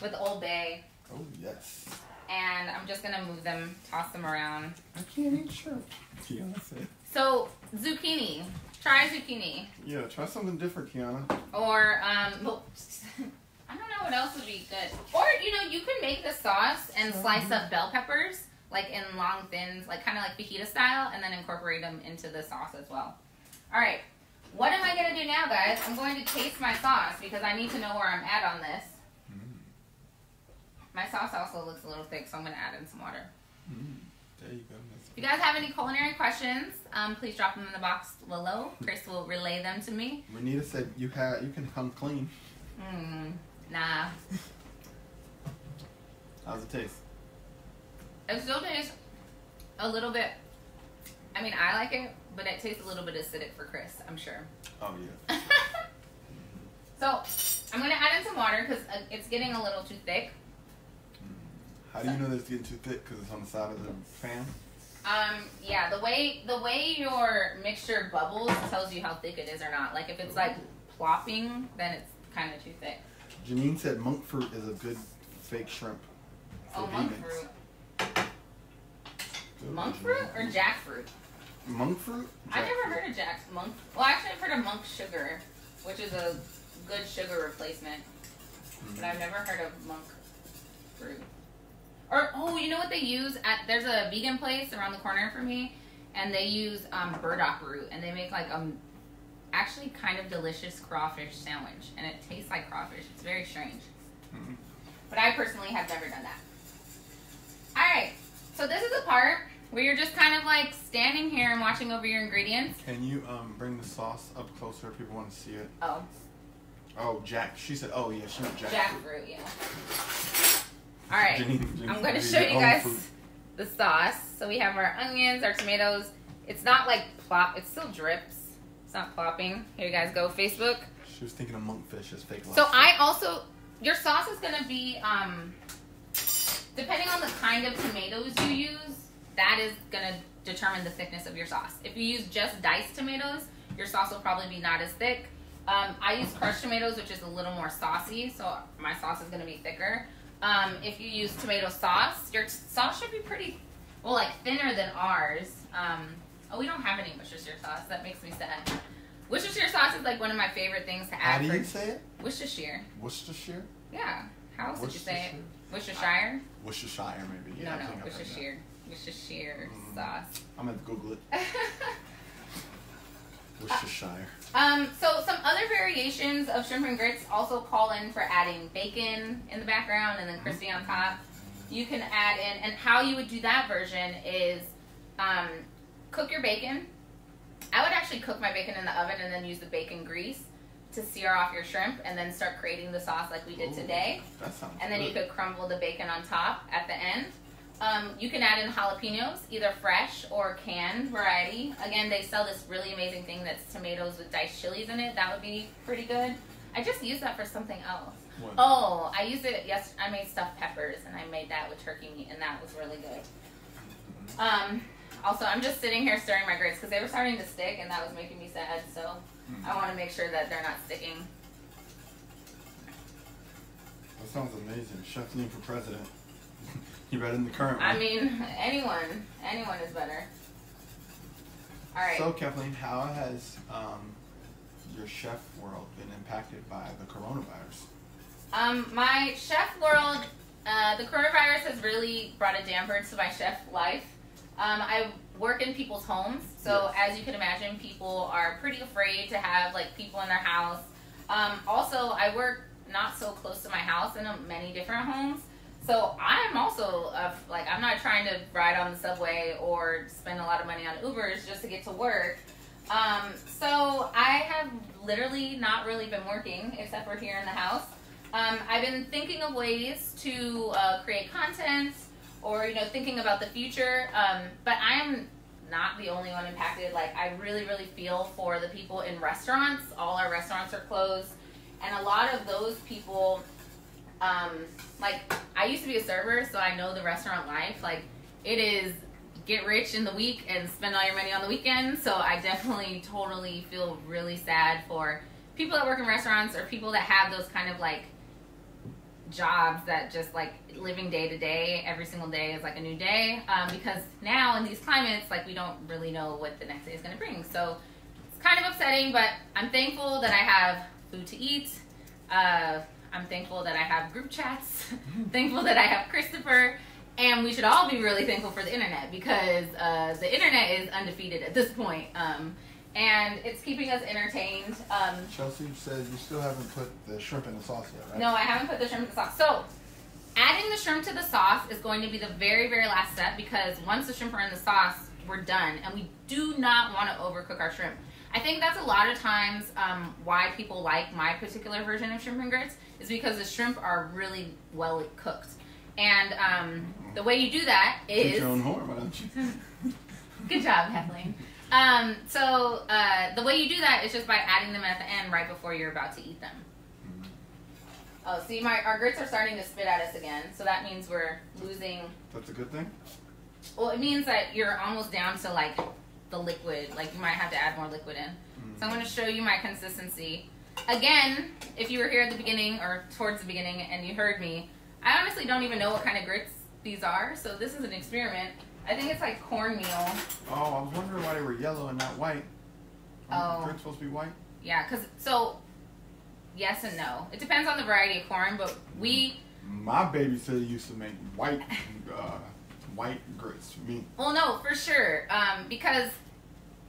with Old Bay, Oh yes. and I'm just gonna move them, toss them around. I can't eat shrimp. Kiana. So zucchini, try zucchini, Yeah, try something different, Kiana. or um, well, I don't know what else would be good. Or you know, you can make the sauce and slice up bell peppers like in long thins, like kind of like fajita style, and then incorporate them into the sauce as well. All right, what am I gonna do now, guys? I'm going to taste my sauce because I need to know where I'm at on this. My sauce also looks a little thick, so I'm gonna add in some water. Mm, there you go. If you guys have any culinary questions, um, please drop them in the box below. Chris will relay them to me. Renita said, "You have, you can come clean." Mm, nah, How's it taste? It still tastes a little bit. I mean, I like it, but it tastes a little bit acidic for Chris. I'm sure. Oh yeah. so I'm gonna add in some water because uh, it's getting a little too thick. How do you know that it's getting too thick? Because it's on the side of the pan. Um, yeah, the way the way your mixture bubbles tells you how thick it is or not. Like if it's like plopping, then it's kind of too thick. Janine said monk fruit is a good fake shrimp. For Oh, monk vegans. fruit. Monk fruit or jackfruit? Monk fruit? I've never heard of jack monk. Well, actually, I've heard of monk sugar, which is a good sugar replacement. But I've never heard of monk fruit. Or oh, you know what they use at? There's a vegan place around the corner for me, and they use um, burdock root, and they make like um, actually kind of delicious crawfish sandwich, and it tastes like crawfish. It's very strange. Mhm. But I personally have never done that. All right, so this is the part where you're just kind of like standing here and watching over your ingredients. Can you um bring the sauce up closer? if People want to see it. Oh, Oh, Jack. She said, "Oh yeah, she meant jackfruit." jackfruit, yeah. All right. Janine- Janine I'm going to show you guys fruit." the sauce. So we have our onions, our tomatoes. It's not like plop. It still drips. It's not plopping. Here you guys go. Facebook. She was thinking of monkfish as fake. So. I also your sauce is gonna be um depending on the kind of tomatoes you use. That is gonna determine the thickness of your sauce. If you use just diced tomatoes, your sauce will probably be not as thick. Um, I use crushed tomatoes, which is a little more saucy, so my sauce is gonna be thicker. Um, if you use tomato sauce, your sauce should be pretty well, like thinner than ours. Um, oh, we don't have any Worcestershire sauce. That makes me sad. Worcestershire sauce is like one of my favorite things to add. How do you say it? Worcestershire. Worcestershire. Yeah. How else would you say it? Worcestershire? Worcestershire? Maybe. no, Yeah, no, think I've heard that. Worcestershire. Worcestershire Mm. sauce. I'm gonna Google it. Worcestershire. um, so some other variations of shrimp and grits also call in for adding bacon in the background and then crispy on top. You can add in, and how you would do that version is um, cook your bacon. I would actually cook my bacon in the oven and then use the bacon grease to sear off your shrimp and then start creating the sauce like we did Ooh, today. That sounds. and then you could crumble the bacon on top at the end. Um, you can add in jalapenos, either fresh or canned variety. Again, they sell this really amazing thing that's tomatoes with diced chilies in it. That would be pretty good. I just used that for something else. What? Oh, I used it. Yes, I made stuffed peppers, and I made that with turkey meat, and that was really good. Um, also, I'm just sitting here stirring my grits because they were starting to stick, and that was making me sad. So I want to make sure that they're not sticking. That sounds amazing. Chefleen for president. You better than the current I mean, anyone, anyone is better. All right. So Kathleen, how has um, your chef world been impacted by the coronavirus? Um, my chef world, uh, the coronavirus has really brought a damper to my chef life. Um, I work in people's homes, so as you can imagine, people are pretty afraid to have like people in their house. Um, also, I work not so close to my house in uh, many different homes, so I'm also uh, like I'm not trying to ride on the subway or spend a lot of money on Ubers just to get to work. Um, so I have literally not really been working except for here in the house. Um, I've been thinking of ways to uh, create content or you know thinking about the future. Um, but I am not the only one impacted. Like I really, really feel for the people in restaurants. All our restaurants are closed, and a lot of those people, um, like I used to be a server, so I know the restaurant life. Like it is get rich in the week and spend all your money on the weekend. So I definitely, totally feel really sad for people that work in restaurants or people that have those kind of like jobs that just like living day to day, every single day is like a new day. Um, because now in these climates, like we don't really know what the next day is going to bring. So it's kind of upsetting, but I'm thankful that I have food to eat. Uh, I'm thankful that I have group chats. thankful that I have Christopher. And we should all be really thankful for the internet because uh, the internet is undefeated at this point. Um, and it's keeping us entertained. Um, Chelsea said you still haven't put the shrimp in the sauce yet, right? no, I haven't put the shrimp in the sauce. So, adding the shrimp to the sauce is going to be the very, very last step because once the shrimp are in the sauce, we're done. And we do not want to overcook our shrimp. I think that's a lot of times um, why people like my particular version of shrimp and grits is because the shrimp are really well cooked. And um, the way you do that is. Your own horn, why don't you? Good job, Kathleen. Um, so uh, the way you do that is just by adding them at the end right before you're about to eat them. Oh, see, my our grits are starting to spit at us again, so that means we're losing. That's a good thing. Well, it means that you're almost down to like the liquid. Like you might have to add more liquid in. So I'm going to show you my consistency. Again, if you were here at the beginning or towards the beginning and you heard me, I honestly don't even know what kind of grits these are. So this is an experiment. I think it's like cornmeal. Oh, I was wondering why they were yellow and not white. Oh. They're supposed to be white. Yeah, because so yes and no. It depends on the variety of corn, but we My babysitter used to make white, uh, white grits for me. well no for sure um, because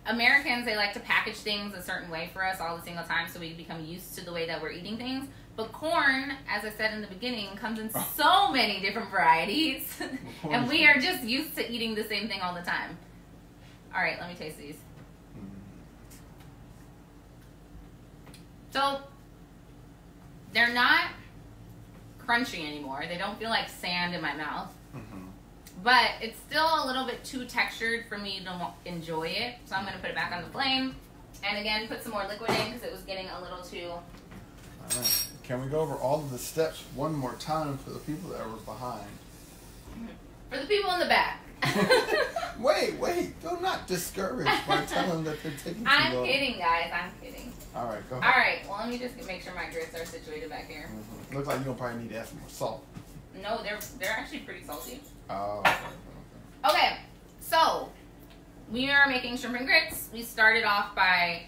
Americans they like to package things a certain way for us all the single time, so we become used to the way that we're eating things. But corn, as I said in the beginning, comes in so many different varieties, and we are just used to eating the same thing all the time. All right, let me taste these. So they're not crunchy anymore. They don't feel like sand in my mouth. Mm-hmm. But it's still a little bit too textured for me to enjoy it. So I'm going to put it back on the flame. And again, put some more liquid in because it was getting a little too. All right. Can we go over all of the steps one more time for the people that were behind? For the people in the back. wait, wait. Do not discourage by telling them that they're taking too I'm long. kidding, guys. I'm kidding. All right, go All ahead. right. Well, let me just make sure my grits are situated back here. Mhm. Looks like you're gonna probably need to add some more salt. No, they're they're actually pretty salty. Oh. okay, okay. Okay, so we are making shrimp and grits. We started off by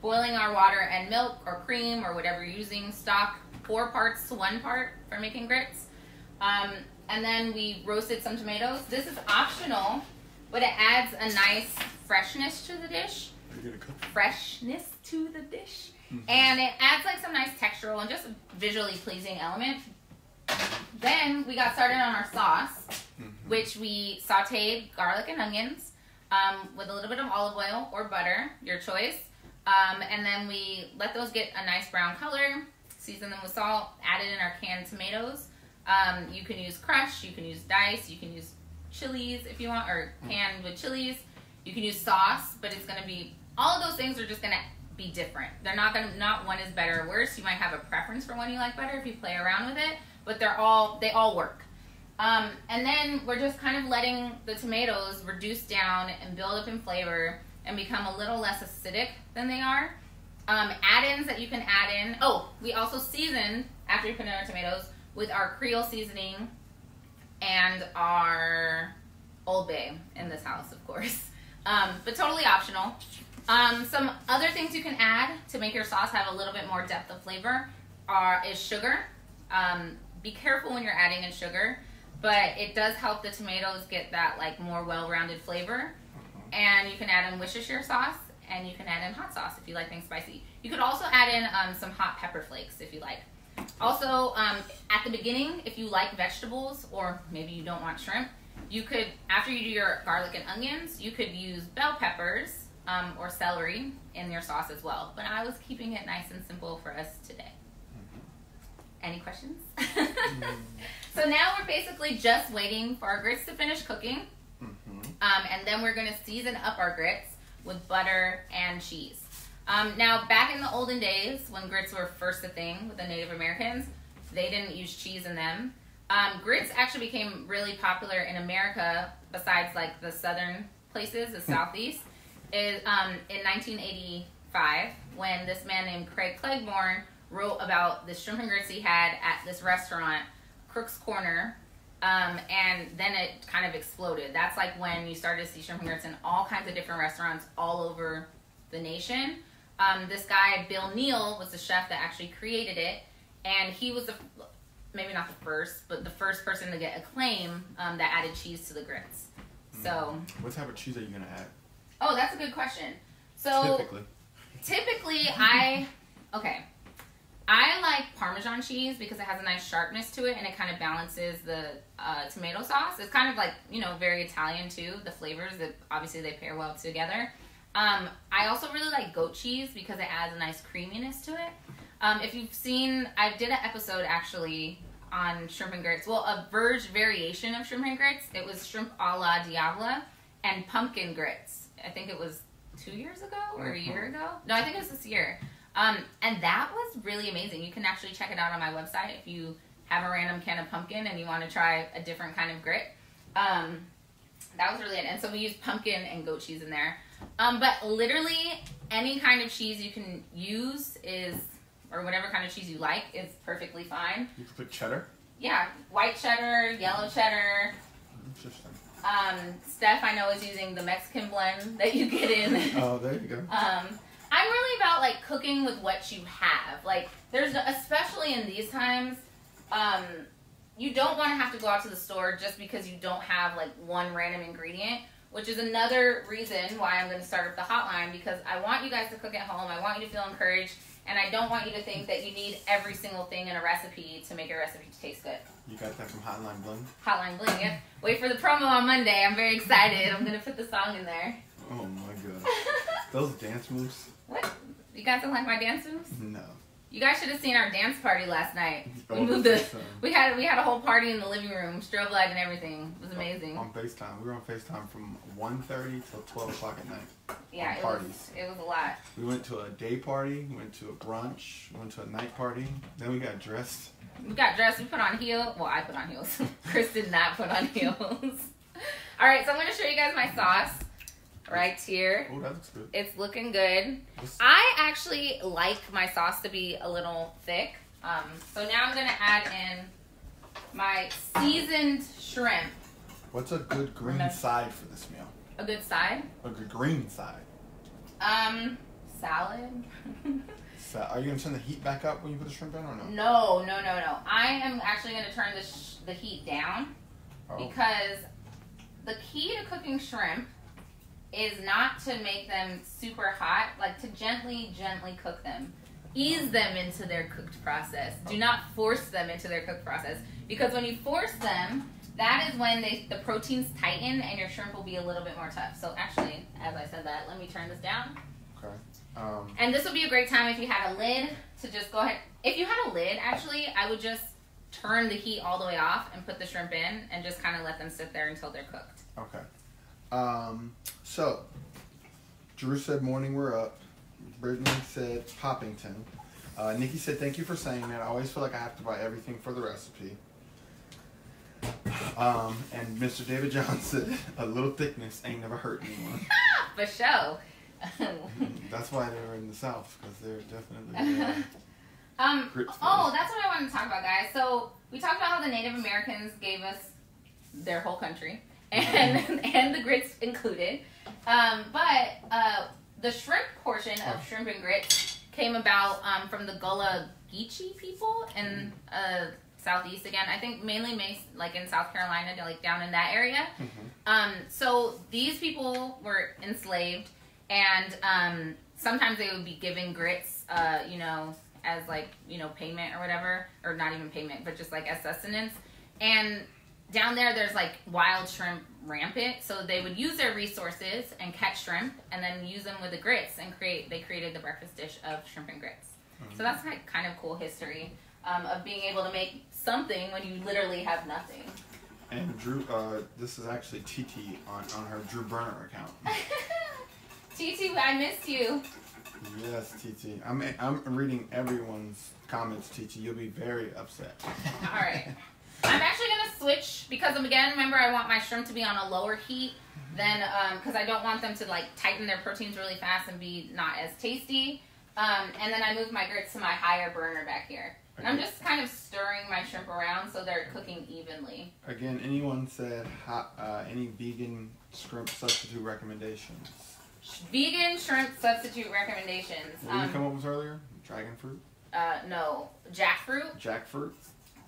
boiling our water and milk or cream or whatever you're using, stock four parts to one part for making grits. Um, and then we roasted some tomatoes. This is optional, but it adds a nice freshness to the dish. Are you gonna cook? Freshness to the dish. Mhm. And it adds like some nice textural and just visually pleasing element. Then we got started on our sauce Mhm. which we sauteed garlic and onions um, with a little bit of olive oil or butter, your choice. Um, and then we let those get a nice brown color, season them with salt, added in our canned tomatoes. Um, you can use crush, you can use dice, you can use chilies if you want, or canned with chilies. You can use sauce, but it's gonna be all of those things are just gonna be different. They're not gonna not one is better or worse. You might have a preference for one you like better if you play around with it, but they're all they all work. Um, and then we're just kind of letting the tomatoes reduce down and build up in flavor and become a little less acidic than they are. Um, add-ins that you can add in. Oh, we also season after we put in our tomatoes with our Creole seasoning and our Old Bay in this house, of course. Um, but totally optional. Um, some other things you can add to make your sauce have a little bit more depth of flavor are is sugar. Um, be careful when you're adding in sugar, but it does help the tomatoes get that like more well-rounded flavor. And you can add in Worcestershire sauce, and you can add in hot sauce if you like things spicy. You could also add in um, some hot pepper flakes if you like. Also, um, at the beginning, if you like vegetables or maybe you don't want shrimp, you could after you do your garlic and onions, you could use bell peppers um, or celery in your sauce as well. But I was keeping it nice and simple for us today. Any questions? so now we're basically just waiting for our grits to finish cooking. Mm-hmm. Um, and then we're gonna season up our grits with butter and cheese. Um, now, back in the olden days, when grits were first a thing with the Native Americans, they didn't use cheese in them. Um, grits actually became really popular in America, besides like the southern places, the southeast, is um, in 1985 when this man named Craig Claiborne wrote about the shrimp and grits he had at this restaurant, Crook's Corner, um, and then it kind of exploded. That's like when you started to see shrimp and grits in all kinds of different restaurants all over the nation. Um, this guy, Bill Neal, was the chef that actually created it, and he was the maybe not the first, but the first person to get acclaim um, that added cheese to the grits. So, What type of cheese are you gonna add? oh, that's a good question. So Typically. typically I okay. I like Parmesan cheese because it has a nice sharpness to it and it kind of balances the uh, tomato sauce. It's kind of like you know very Italian too. The flavors that obviously they pair well together. Um, I also really like goat cheese because it adds a nice creaminess to it. Um, if you've seen, I did an episode actually on shrimp and grits. Well, a verge variation of shrimp and grits. It was shrimp a la diabla and pumpkin grits. I think it was two years ago or a year ago. No, I think it was this year. Um, and that was really amazing. You can actually check it out on my website if you have a random can of pumpkin and you want to try a different kind of grit. Um, that was really it. And so we used pumpkin and goat cheese in there. Um, but literally any kind of cheese you can use is, or whatever kind of cheese you like, is perfectly fine. You could put cheddar. Yeah, white cheddar, yellow cheddar. Interesting. Um, Steph, I know, is using the Mexican blend that you get in. Oh, there you go. Um, I'm really about like cooking with what you have. Like, there's especially in these times, um, you don't want to have to go out to the store just because you don't have like one random ingredient. Which is another reason why I'm going to start up the hotline because I want you guys to cook at home. I want you to feel encouraged, and I don't want you to think that you need every single thing in a recipe to make your recipe taste good. You got that from Hotline Bling? Hotline Bling. Yep. Wait for the promo on Monday. I'm very excited. I'm gonna put the song in there. Oh my god. Those dance moves? What? You guys don't like my dance moves? No. You guys should have seen our dance party last night. We Oh, moved the. We had we had a whole party in the living room, strobe light and everything. It was oh, amazing. On FaceTime. We were on FaceTime from 1.30 till 12 o'clock at night. Yeah, it parties. was it was a lot. We went to a day party, we went to a brunch, we went to a night party, then we got dressed. We got dressed. We put on heels. Well, I put on heels. Chris did not put on heels. All right, so I'm gonna show you guys my sauce right here. Oh, that looks good. It's looking good. What's- I actually like my sauce to be a little thick. Um, so now I'm gonna add in my seasoned shrimp. What's a good green side for this meal? A good side. A good green side. Um, salad. So, are you gonna turn the heat back up when you put the shrimp in or no? no, no, no, no. I am actually gonna turn the sh- the heat down Oh, because the key to cooking shrimp is not to make them super hot, like to gently, gently cook them. Ease them into their cooked process. Do not force them into their cooked process because when you force them, that is when they the proteins tighten and your shrimp will be a little bit more tough. So actually, as I said that, let me turn this down. okay. Um, And this would be a great time if you had a lid to just go ahead. If you had a lid, actually, I would just turn the heat all the way off and put the shrimp in and just kind of let them sit there until they're cooked. okay. Um, so, Drew said morning we're up. Brittany said Poppington. Uh, Nikki said thank you for saying that. I always feel like I have to buy everything for the recipe. Um, and Mr. David Johnson, a little thickness ain't never hurt anyone. For sure. That's why they were in the South because they're definitely. Uh, um, oh, that's what I wanted to talk about, guys. So we talked about how the Native Americans gave us their whole country, and and the grits included. Um, but uh, the shrimp portion of Oh. shrimp and grits came about um, from the Gullah Geechee people in uh, southeast again. I think mainly like in South Carolina, like down in that area. mhm. Um, so these people were enslaved, and um, sometimes they would be given grits, uh, you know, as like you know payment or whatever, or not even payment, but just like as sustenance. And down there, there's like wild shrimp rampant. So they would use their resources and catch shrimp, and then use them with the grits, and create. They created the breakfast dish of shrimp and grits. So that's like kind of cool history um, of being able to make something when you literally have nothing. And Drew, uh, this is actually TT on, on her Drew Burner account. TT, I missed you. yes, TT. I'm I'm reading everyone's comments. TT, you'll be very upset. All right. I'm actually gonna switch because um, again, remember I want my shrimp to be on a lower heat than because I don't want them to like tighten their proteins really fast and be not as tasty. Um, and then I move my grits to my higher burner back here. And I'm just kind of stirring my shrimp around so they're cooking evenly. Again, anyone said hot, uh, any vegan shrimp substitute recommendations? Vegan shrimp substitute recommendations. What did you come Um, up with earlier? Dragon fruit, uh, no, jackfruit. jackfruit.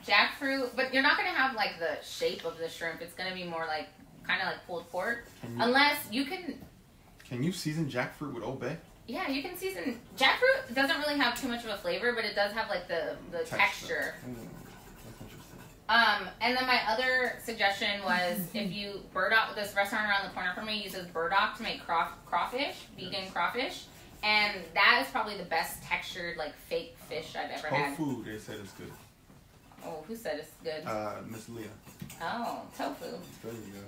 Jackfruit, but you're not gonna have like the shape of the shrimp. It's gonna be more like kind of like pulled pork, you, unless you can. can you season jackfruit with Old Bay? Yeah, you can season jackfruit. Doesn't really have too much of a flavor, but it does have like the the texture. That's interesting. Um, and then my other suggestion was if you burdock. This restaurant around the corner from me uses burdock to make craw, crawfish, vegan crawfish, and that is probably the best textured like fake fish I've ever had. Tofu, they said it's good. Oh, who said it's good? Uh, Miss Leah. oh, tofu. There you go.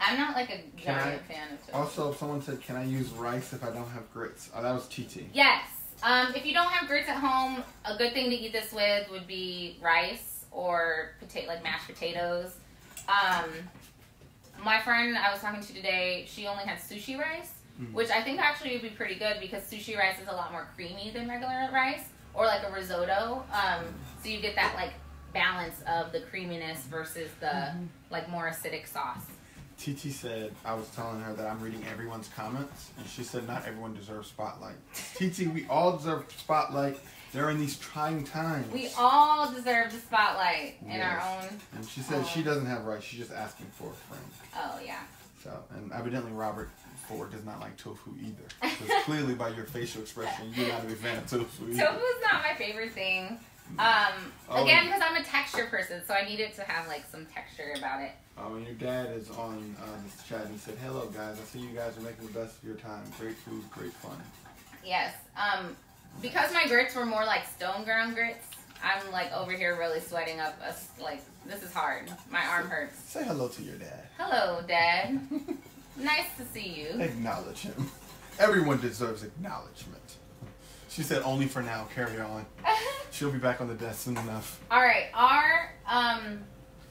I'm not like a Can I- giant fan of tofu. Also, if someone said, "Can I use rice if I don't have grits?" Oh, that was TT. Yes. Um, if you don't have grits at home, a good thing to eat this with would be rice or potato, like mashed potatoes. Um, my friend I was talking to today, she only had sushi rice, Mm. which I think actually would be pretty good because sushi rice is a lot more creamy than regular rice, or like a risotto. Um, so you get that like balance of the creaminess versus the mm-hmm. like more acidic sauce. TT said, I was telling her that I'm reading everyone's comments, and she said not everyone deserves spotlight. TT, we all deserve spotlight. They're in these trying times. We all deserve the spotlight in our own. and she said she doesn't have rights, She's just asking for a friend. Oh yeah. So, and evidently Robert Ford does not like tofu either. Because clearly, by your facial expression, you're not a big fan of tofu. Either. Tofu's not my favorite thing. Um, Oh, again, because I'm a texture person, so I needed to have like some texture about it. Oh, and your dad is on uh, this chat and said, "Hello guys, I see you guys are making the best of your time. Great food, great fun." Yes. Um, because my grits were more like stone ground grits, I'm like over here really sweating up. A, s- like this is hard. My arm hurts. Say hello to your dad. Hello, Dad. nice to see you. Acknowledge him. Everyone deserves acknowledgement. She said, "Only for now. Carry on. She'll be back on the desk soon enough." All right, our um,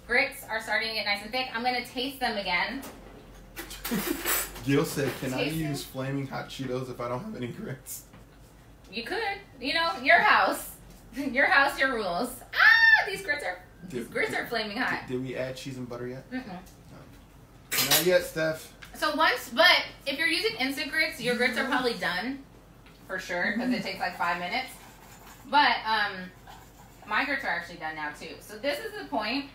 grits are starting to get nice and thick. I'm gonna taste them again. Gil said, "Can I Taste it? use flaming hot Cheetos if I don't have any grits?" You could, you know, your house, your house, your rules. Ah, these grits are these Did- grits are flaming hot. Did, did we add cheese and butter yet? Mm-mm. Not yet, Steph. So once, but if you're using instant grits, your grits are probably done for sure because it takes like five minutes. But um, my grits are actually done now too. So this is the point.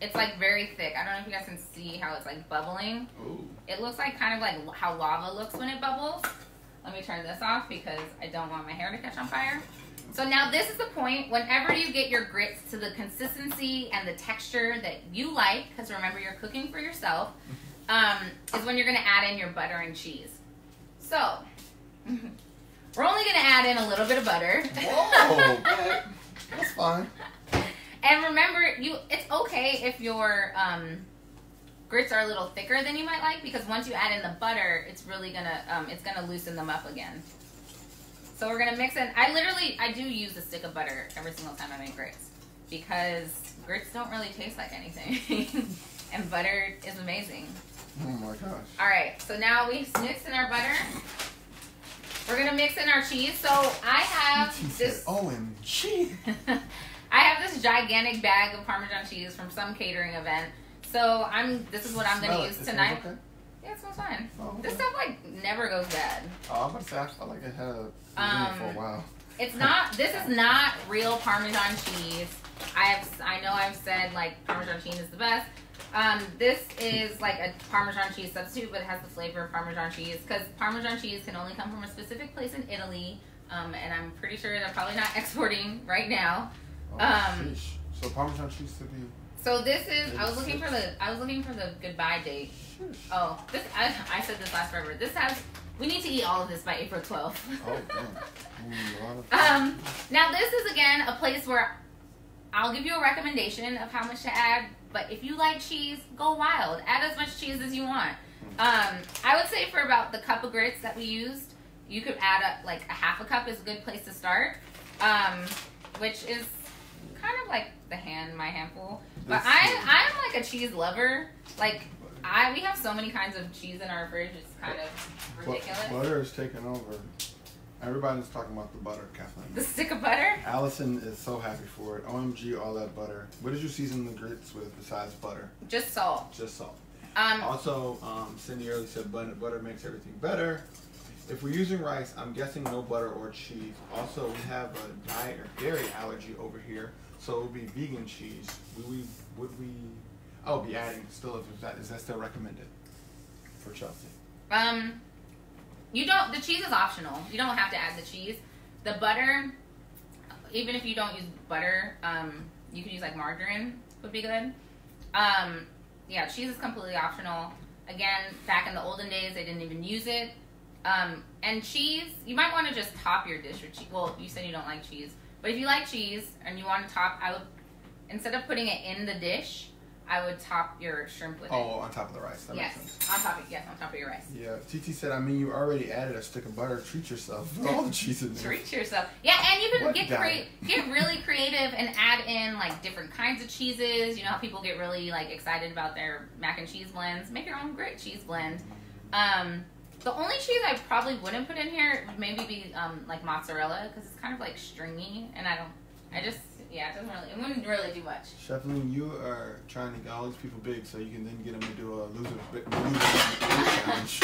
It's like very thick. I don't know if you guys can see how it's like bubbling. Ooh. It looks like kind of like how lava looks when it bubbles. Let me turn this off because I don't want my hair to catch on fire. So now this is the point. Whenever you get your grits to the consistency and the texture that you like, because remember you're cooking for yourself, um, is when you're gonna add in your butter and cheese. So we're only gonna add in a little bit of butter. Whoa. That's fine. And remember, you it's okay if your um, grits are a little thicker than you might like because once you add in the butter, it's really gonna um, it's gonna loosen them up again. So we're gonna mix in. I literally I do use a stick of butter every single time I make grits because grits don't really taste like anything, and butter is amazing. Oh my gosh. All right, so now we mix in our butter. We're gonna mix in our cheese. So I have this. "OMG." I have this gigantic bag of Parmesan cheese from some catering event. So I'm. This is what I'm gonna it. use It smells tonight. okay? Yeah, it smells fine. Oh, This stuff like never goes bad. Oh, I'm to say I felt like it had a Um, for a while. It's not. This is not real Parmesan cheese. I have. I know I've said like Parmesan cheese is the best. Um, this is like a Parmesan cheese substitute, but it has the flavor of Parmesan cheese because Parmesan cheese can only come from a specific place in Italy. Um, and I'm pretty sure they're probably not exporting right now. Oh, um. So Parmesan cheese to be. So this is. I was looking for the. I was looking for the goodbye date. Oh, this. I, I said this last forever. This has. We need to eat all of this by April 12th. Oh, damn. Ooh, a lot of- Um, now this is again a place where I'll give you a recommendation of how much to add, but if you like cheese, go wild. Add as much cheese as you want. Um, I would say for about the cup of grits that we used, you could add up like a half a cup is a good place to start. Um, which is kind of like the hand, my handful. But I, I'm like a cheese lover. Like I, we have so many kinds of cheese in our fridge. It's kind of ridiculous. butter is taking over. Everybody's talking about the butter, Kathleen. The stick of butter. Allison is so happy for it. OMG, all that butter. What did you season the grits with besides butter? Just salt. Just salt. Um, Also, um, Cindy earlier said butter, butter makes everything better. If we're using rice, I'm guessing no butter or cheese. Also, we have a diet or dairy allergy over here, so it would be vegan cheese. Would we? Would we? Oh, be adding still. Is that is that still recommended for Chelsea? Um, you don't. The cheese is optional. You don't have to add the cheese. The butter, even if you don't use butter, um, you can use like margarine. Would be good. Um, yeah, cheese is completely optional. Again, back in the olden days, they didn't even use it. Um, and cheese, you might want to just top your dish with cheese. Well, you said you don't like cheese, but if you like cheese and you want to top, I would instead of putting it in the dish, I would top your shrimp with it. Oh, on top of the rice. That yes, on top of yes, on top of your rice. Yeah, TT said. I mean, you already added a stick of butter. Treat yourself. Put all the cheese in there. Treat yourself. Yeah, and you can What get diet? crea- get really creative and add in like different kinds of cheeses. You know how people get really like excited about their mac and cheese blends. Make your own great cheese blend. Um, the only cheese I probably wouldn't put in here would maybe be um, like mozzarella because it's kind of like stringy, and I don't. I just yeah, it doesn't really. It wouldn't really do much. Chefleen, you are trying to get all these people big so you can then get them to do a loser, challenge.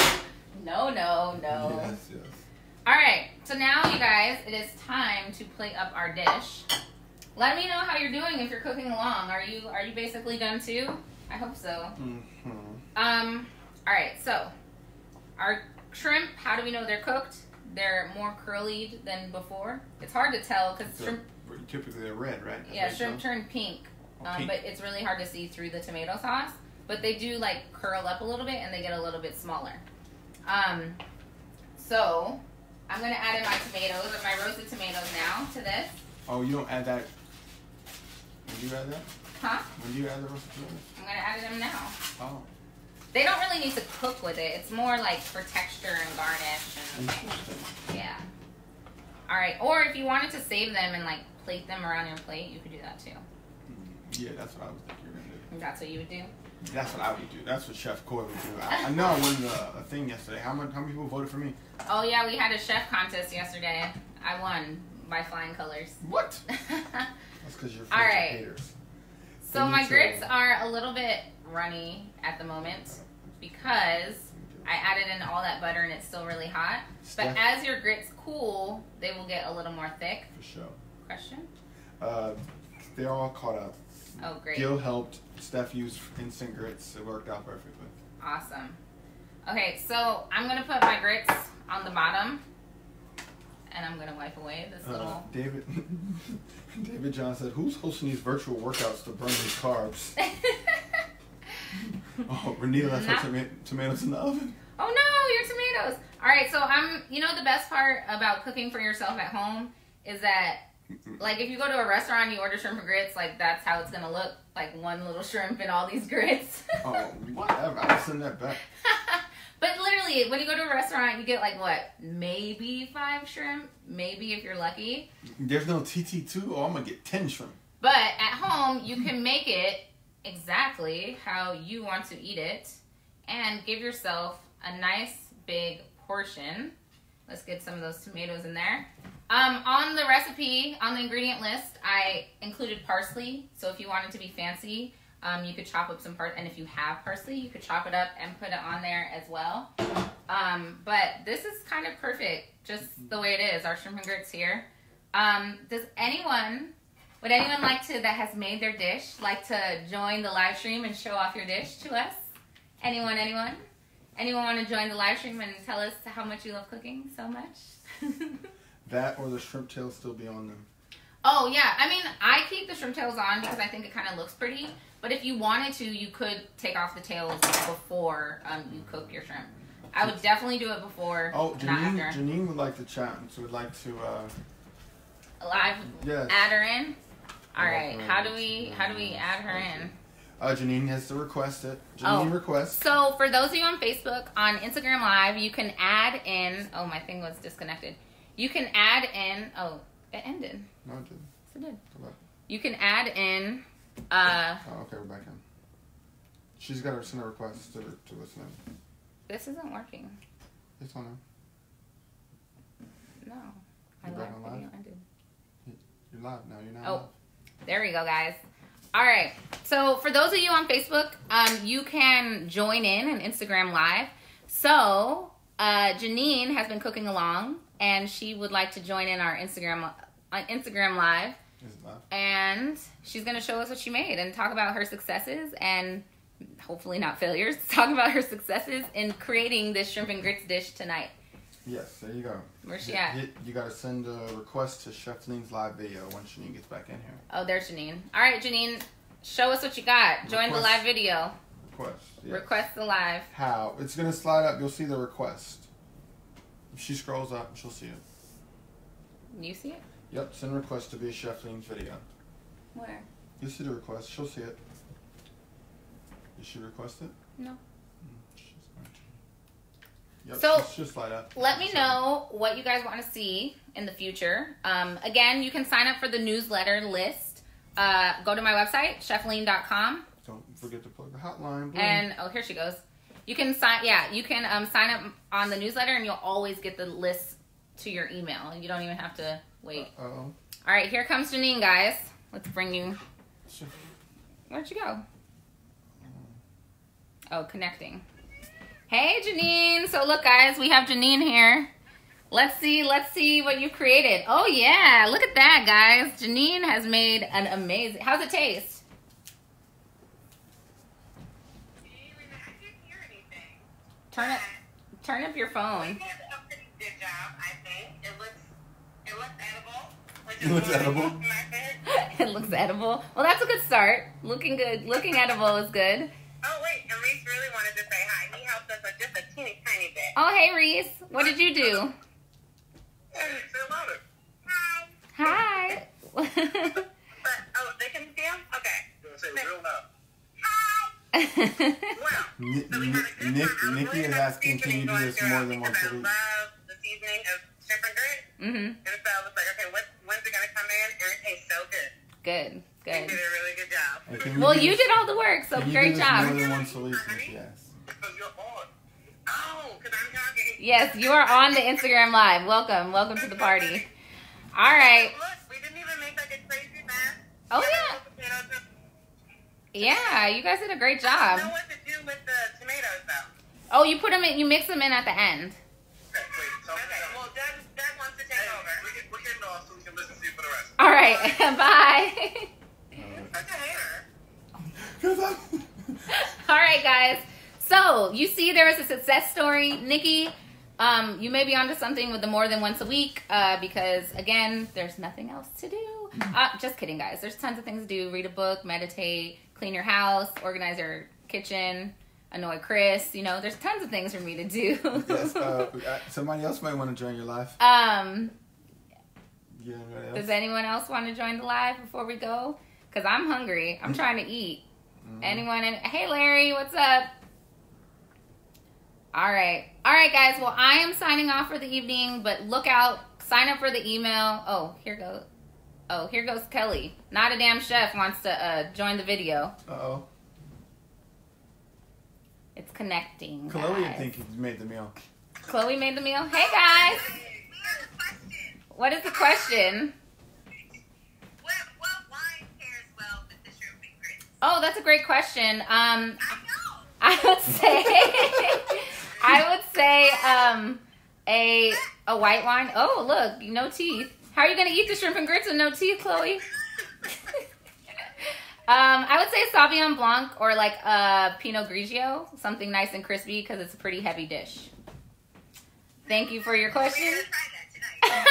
No, no, no. Yes, yes. All right, so now you guys, it is time to plate up our dish. Let me know how you're doing if you're cooking along. Are you are you basically done too? I hope so. Mm-hmm. Um, all right, so our shrimp. How do we know they're cooked? They're more curly than before. It's hard to tell because shrimp. Typically they're red, right? Yeah, shrimp turn pink, Oh, um, pink. but it's really hard to see through the tomato sauce. But they do like curl up a little bit and they get a little bit smaller. Um, so I'm gonna add in my tomatoes, my roasted tomatoes now to this. Oh, you don't add that. When do you add that? Huh? When do you add the roasted tomatoes? I'm gonna add them now. Oh, They don't really need to cook with it. It's more like for texture and garnish and yeah. All right. Or if you wanted to save them and like plate them around your plate, you could do that too. Mm, Yeah, that's what I was thinking you're gonna do. If That's what you would do. That's what I would do. That's what Chef Coy would do. I, I know I won the a thing yesterday. How many how many people voted for me? Oh yeah, we had a chef contest yesterday. I won by flying colors. What? That's because you're All right. haters. so my grits are a little bit runny at the moment because I added in all that butter and it's still really hot. But as your grits cool, they will get a little more thick. for sure. Question? Uh, they're all caught up. Oh great. Gil helped. Steph used instant grits. It worked out perfectly. Awesome. Okay, so I'm gonna put my grits on the bottom, and I'm gonna wipe away this Uh, little. David David John said, "Who's hosting these virtual workouts to burn these carbs?" Oh, Renita left her toma- tomatoes in the oven. oh no, your tomatoes! All right, so I'm. You know the best part about cooking for yourself at home is that, like, if you go to a restaurant, and you order shrimp and grits, like that's how it's gonna look, like one little shrimp and all these grits. Oh, whatever. I'll send that back. but literally, when you go to a restaurant, you get like what, maybe five shrimp, maybe if you're lucky. There's no TT2. Oh, I'm gonna get ten shrimp. But at home, you can make it exactly how you want to eat it and give yourself a nice big portion. Let's get some of those tomatoes in there. Um, on the recipe, on the ingredient list, I included parsley. So if you wanted to be fancy, um, you could chop up some part, and if you have parsley, you could chop it up and put it on there as well. Um, but this is kind of perfect, just the way it is. Our shrimp and grits here. Um, does anyone would anyone like to that has made their dish like to join the live stream and show off your dish to us? Anyone? Anyone? Anyone want to join the live stream and tell us how much you love cooking so much? That or the shrimp tail still be on them. Oh yeah, I mean, I keep the shrimp tails on because I think it kind of looks pretty. But if you wanted to, you could take off the tails before um, you cook your shrimp. I would definitely do it before, Oh, Janine. Janine would like to chat. So would like to. uh Live, Yes. add her in. All Oh, right, how do we how do we add her in? Uh, Janine has to request it. Oh. Janine request. So for those of you on Facebook, on Instagram Live, you can add in. Oh, my thing was disconnected. You can add in. Oh, it ended. No, it didn't. Yes, it did. Go back. You can add in. Uh, Oh, okay, we're back in. She's got to send a request to to listen in. this isn't working. It's on. No, my You live back on live? ended. You're live now. You're not Oh. live. There we go, guys. All right. So for those of you on Facebook, um, you can join in an Instagram Live. So uh, Janine has been cooking along, and she would like to join in our Instagram uh, Instagram Live, Is it live? and she's going to show us what she made and talk about her successes and hopefully not failures. Talk about her successes in creating this shrimp and grits dish tonight. Yes, there you go. Where's she You- at? You, you got to send a request to Chefleen's live video when Janine gets back in here. Oh, there's Janine. All right, Janine, show us what you got. Join the live video. Request. yes. Request the live. How? It's gonna slide up. You'll see the request. If she scrolls up, she'll see it. You see it? Yep. Send request to be Chefleen's video. Where? You'll see the request. She'll see it. Did she request it? No. Mm, Hmm, she's going to. Yep. So, up. Let me know what you guys want to see in the future. Um, again, you can sign up for the newsletter list. Uh, go to my website, chefleen.com. Don't forget to plug the hotline. Boom. And, oh, here she goes. You can sign, yeah, you can um, sign up on the newsletter and you'll always get the list to your email. You don't even have to wait. Uh oh. All right, here comes Janine, guys. Let's bring you. Where'd you go? Oh, connecting. Hey, Janine. So look, guys, we have Janine here. Let's see. Let's see what you created. Oh yeah, look at that, guys. Janine has made an amazing. How's it taste? I didn't hear anything. Turn it. Turn up your phone. did a pretty good job, I think. It looks, edible. which looks edible? want my food. it looks edible. Well, that's a good start. Looking good. Looking edible is good. Oh wait, and Reese really wanted to say hi. He helped us with just a teeny tiny bit. Oh, hey, Reese. What did you do? Say louder. Hi. Hi. But oh, they can see him. Okay. Say real loud. Hi. Well. Nick, So we had a good Nick, time. Nikki really is asking, can you do this more than because once a I week? love the seasoning of shrimp and grit. mhm. And so I was like, okay, what, when's it gonna come in? And it tastes so good. Good. You Good. did a really good job. And we Well, do you did all the work, so can great do this job. More than once a week, yes. You're on. Oh, because I'm talking. Yes, you are on the Instagram live. Welcome. Welcome to the party. All right. Look, we didn't even make like a crazy mess. Oh, yeah. had the potatoes and- Yeah, you guys did a great I don't know job. what to do with the tomatoes though. Oh, you put them in, you mix them in at the end. Okay, well, Doug, Doug wants to take over. We're getting off so we can listen to you for the rest. All right. Bye. Such a hater. All right, guys. So you see, there is a success story, Nikki. Um, you may be onto something with the more than once a week uh, because again, there's nothing else to do. Uh, just kidding, guys. There's tons of things to do. Read a book, meditate, clean your house, organize your kitchen, annoy Chris. You know, there's tons of things for me to do. yes, uh, uh, somebody else might want to join your live. um, Yeah, does anyone else want to join the live before we go? Because I'm hungry. I'm trying to eat. Mm. Anyone? In- hey, Larry, what's up? All right. All right, guys. Well, I am signing off for the evening, but look out. Sign up for the email. Oh, here goes. Oh, here goes Kelly. Not a damn chef wants to uh, join the video. Uh oh. It's connecting. Chloe, I guys. think he made the meal. Chloe made the meal. Hey, guys. We have a question. What is the question? Oh, that's a great question. Um, I would say, I would say, um, a a white wine. Oh, look, no teeth. How are you gonna eat the shrimp and grits with no teeth, Chloe? Um, I would say Sauvignon Blanc or like a Pinot Grigio, something nice and crispy because it's a pretty heavy dish. Thank you for your question. gonna try that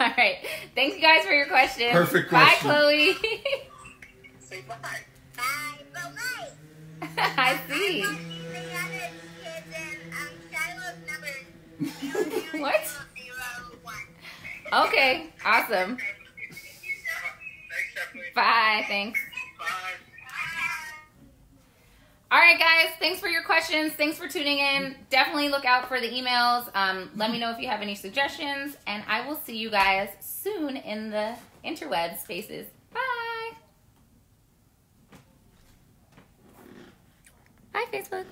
tonight. All right. Thanks, you guys, for your question. Perfect Bye. Chloe. Say bye. Bye. Bye. I see. What? Okay. Awesome. Thanks, Bye. Thanks. Bye. All right, guys. Thanks for your questions. Thanks for tuning in. Definitely look out for the emails. Um, let me know if you have any suggestions, and I will see you guys soon in the interweb spaces. Bye. Bye, Facebook.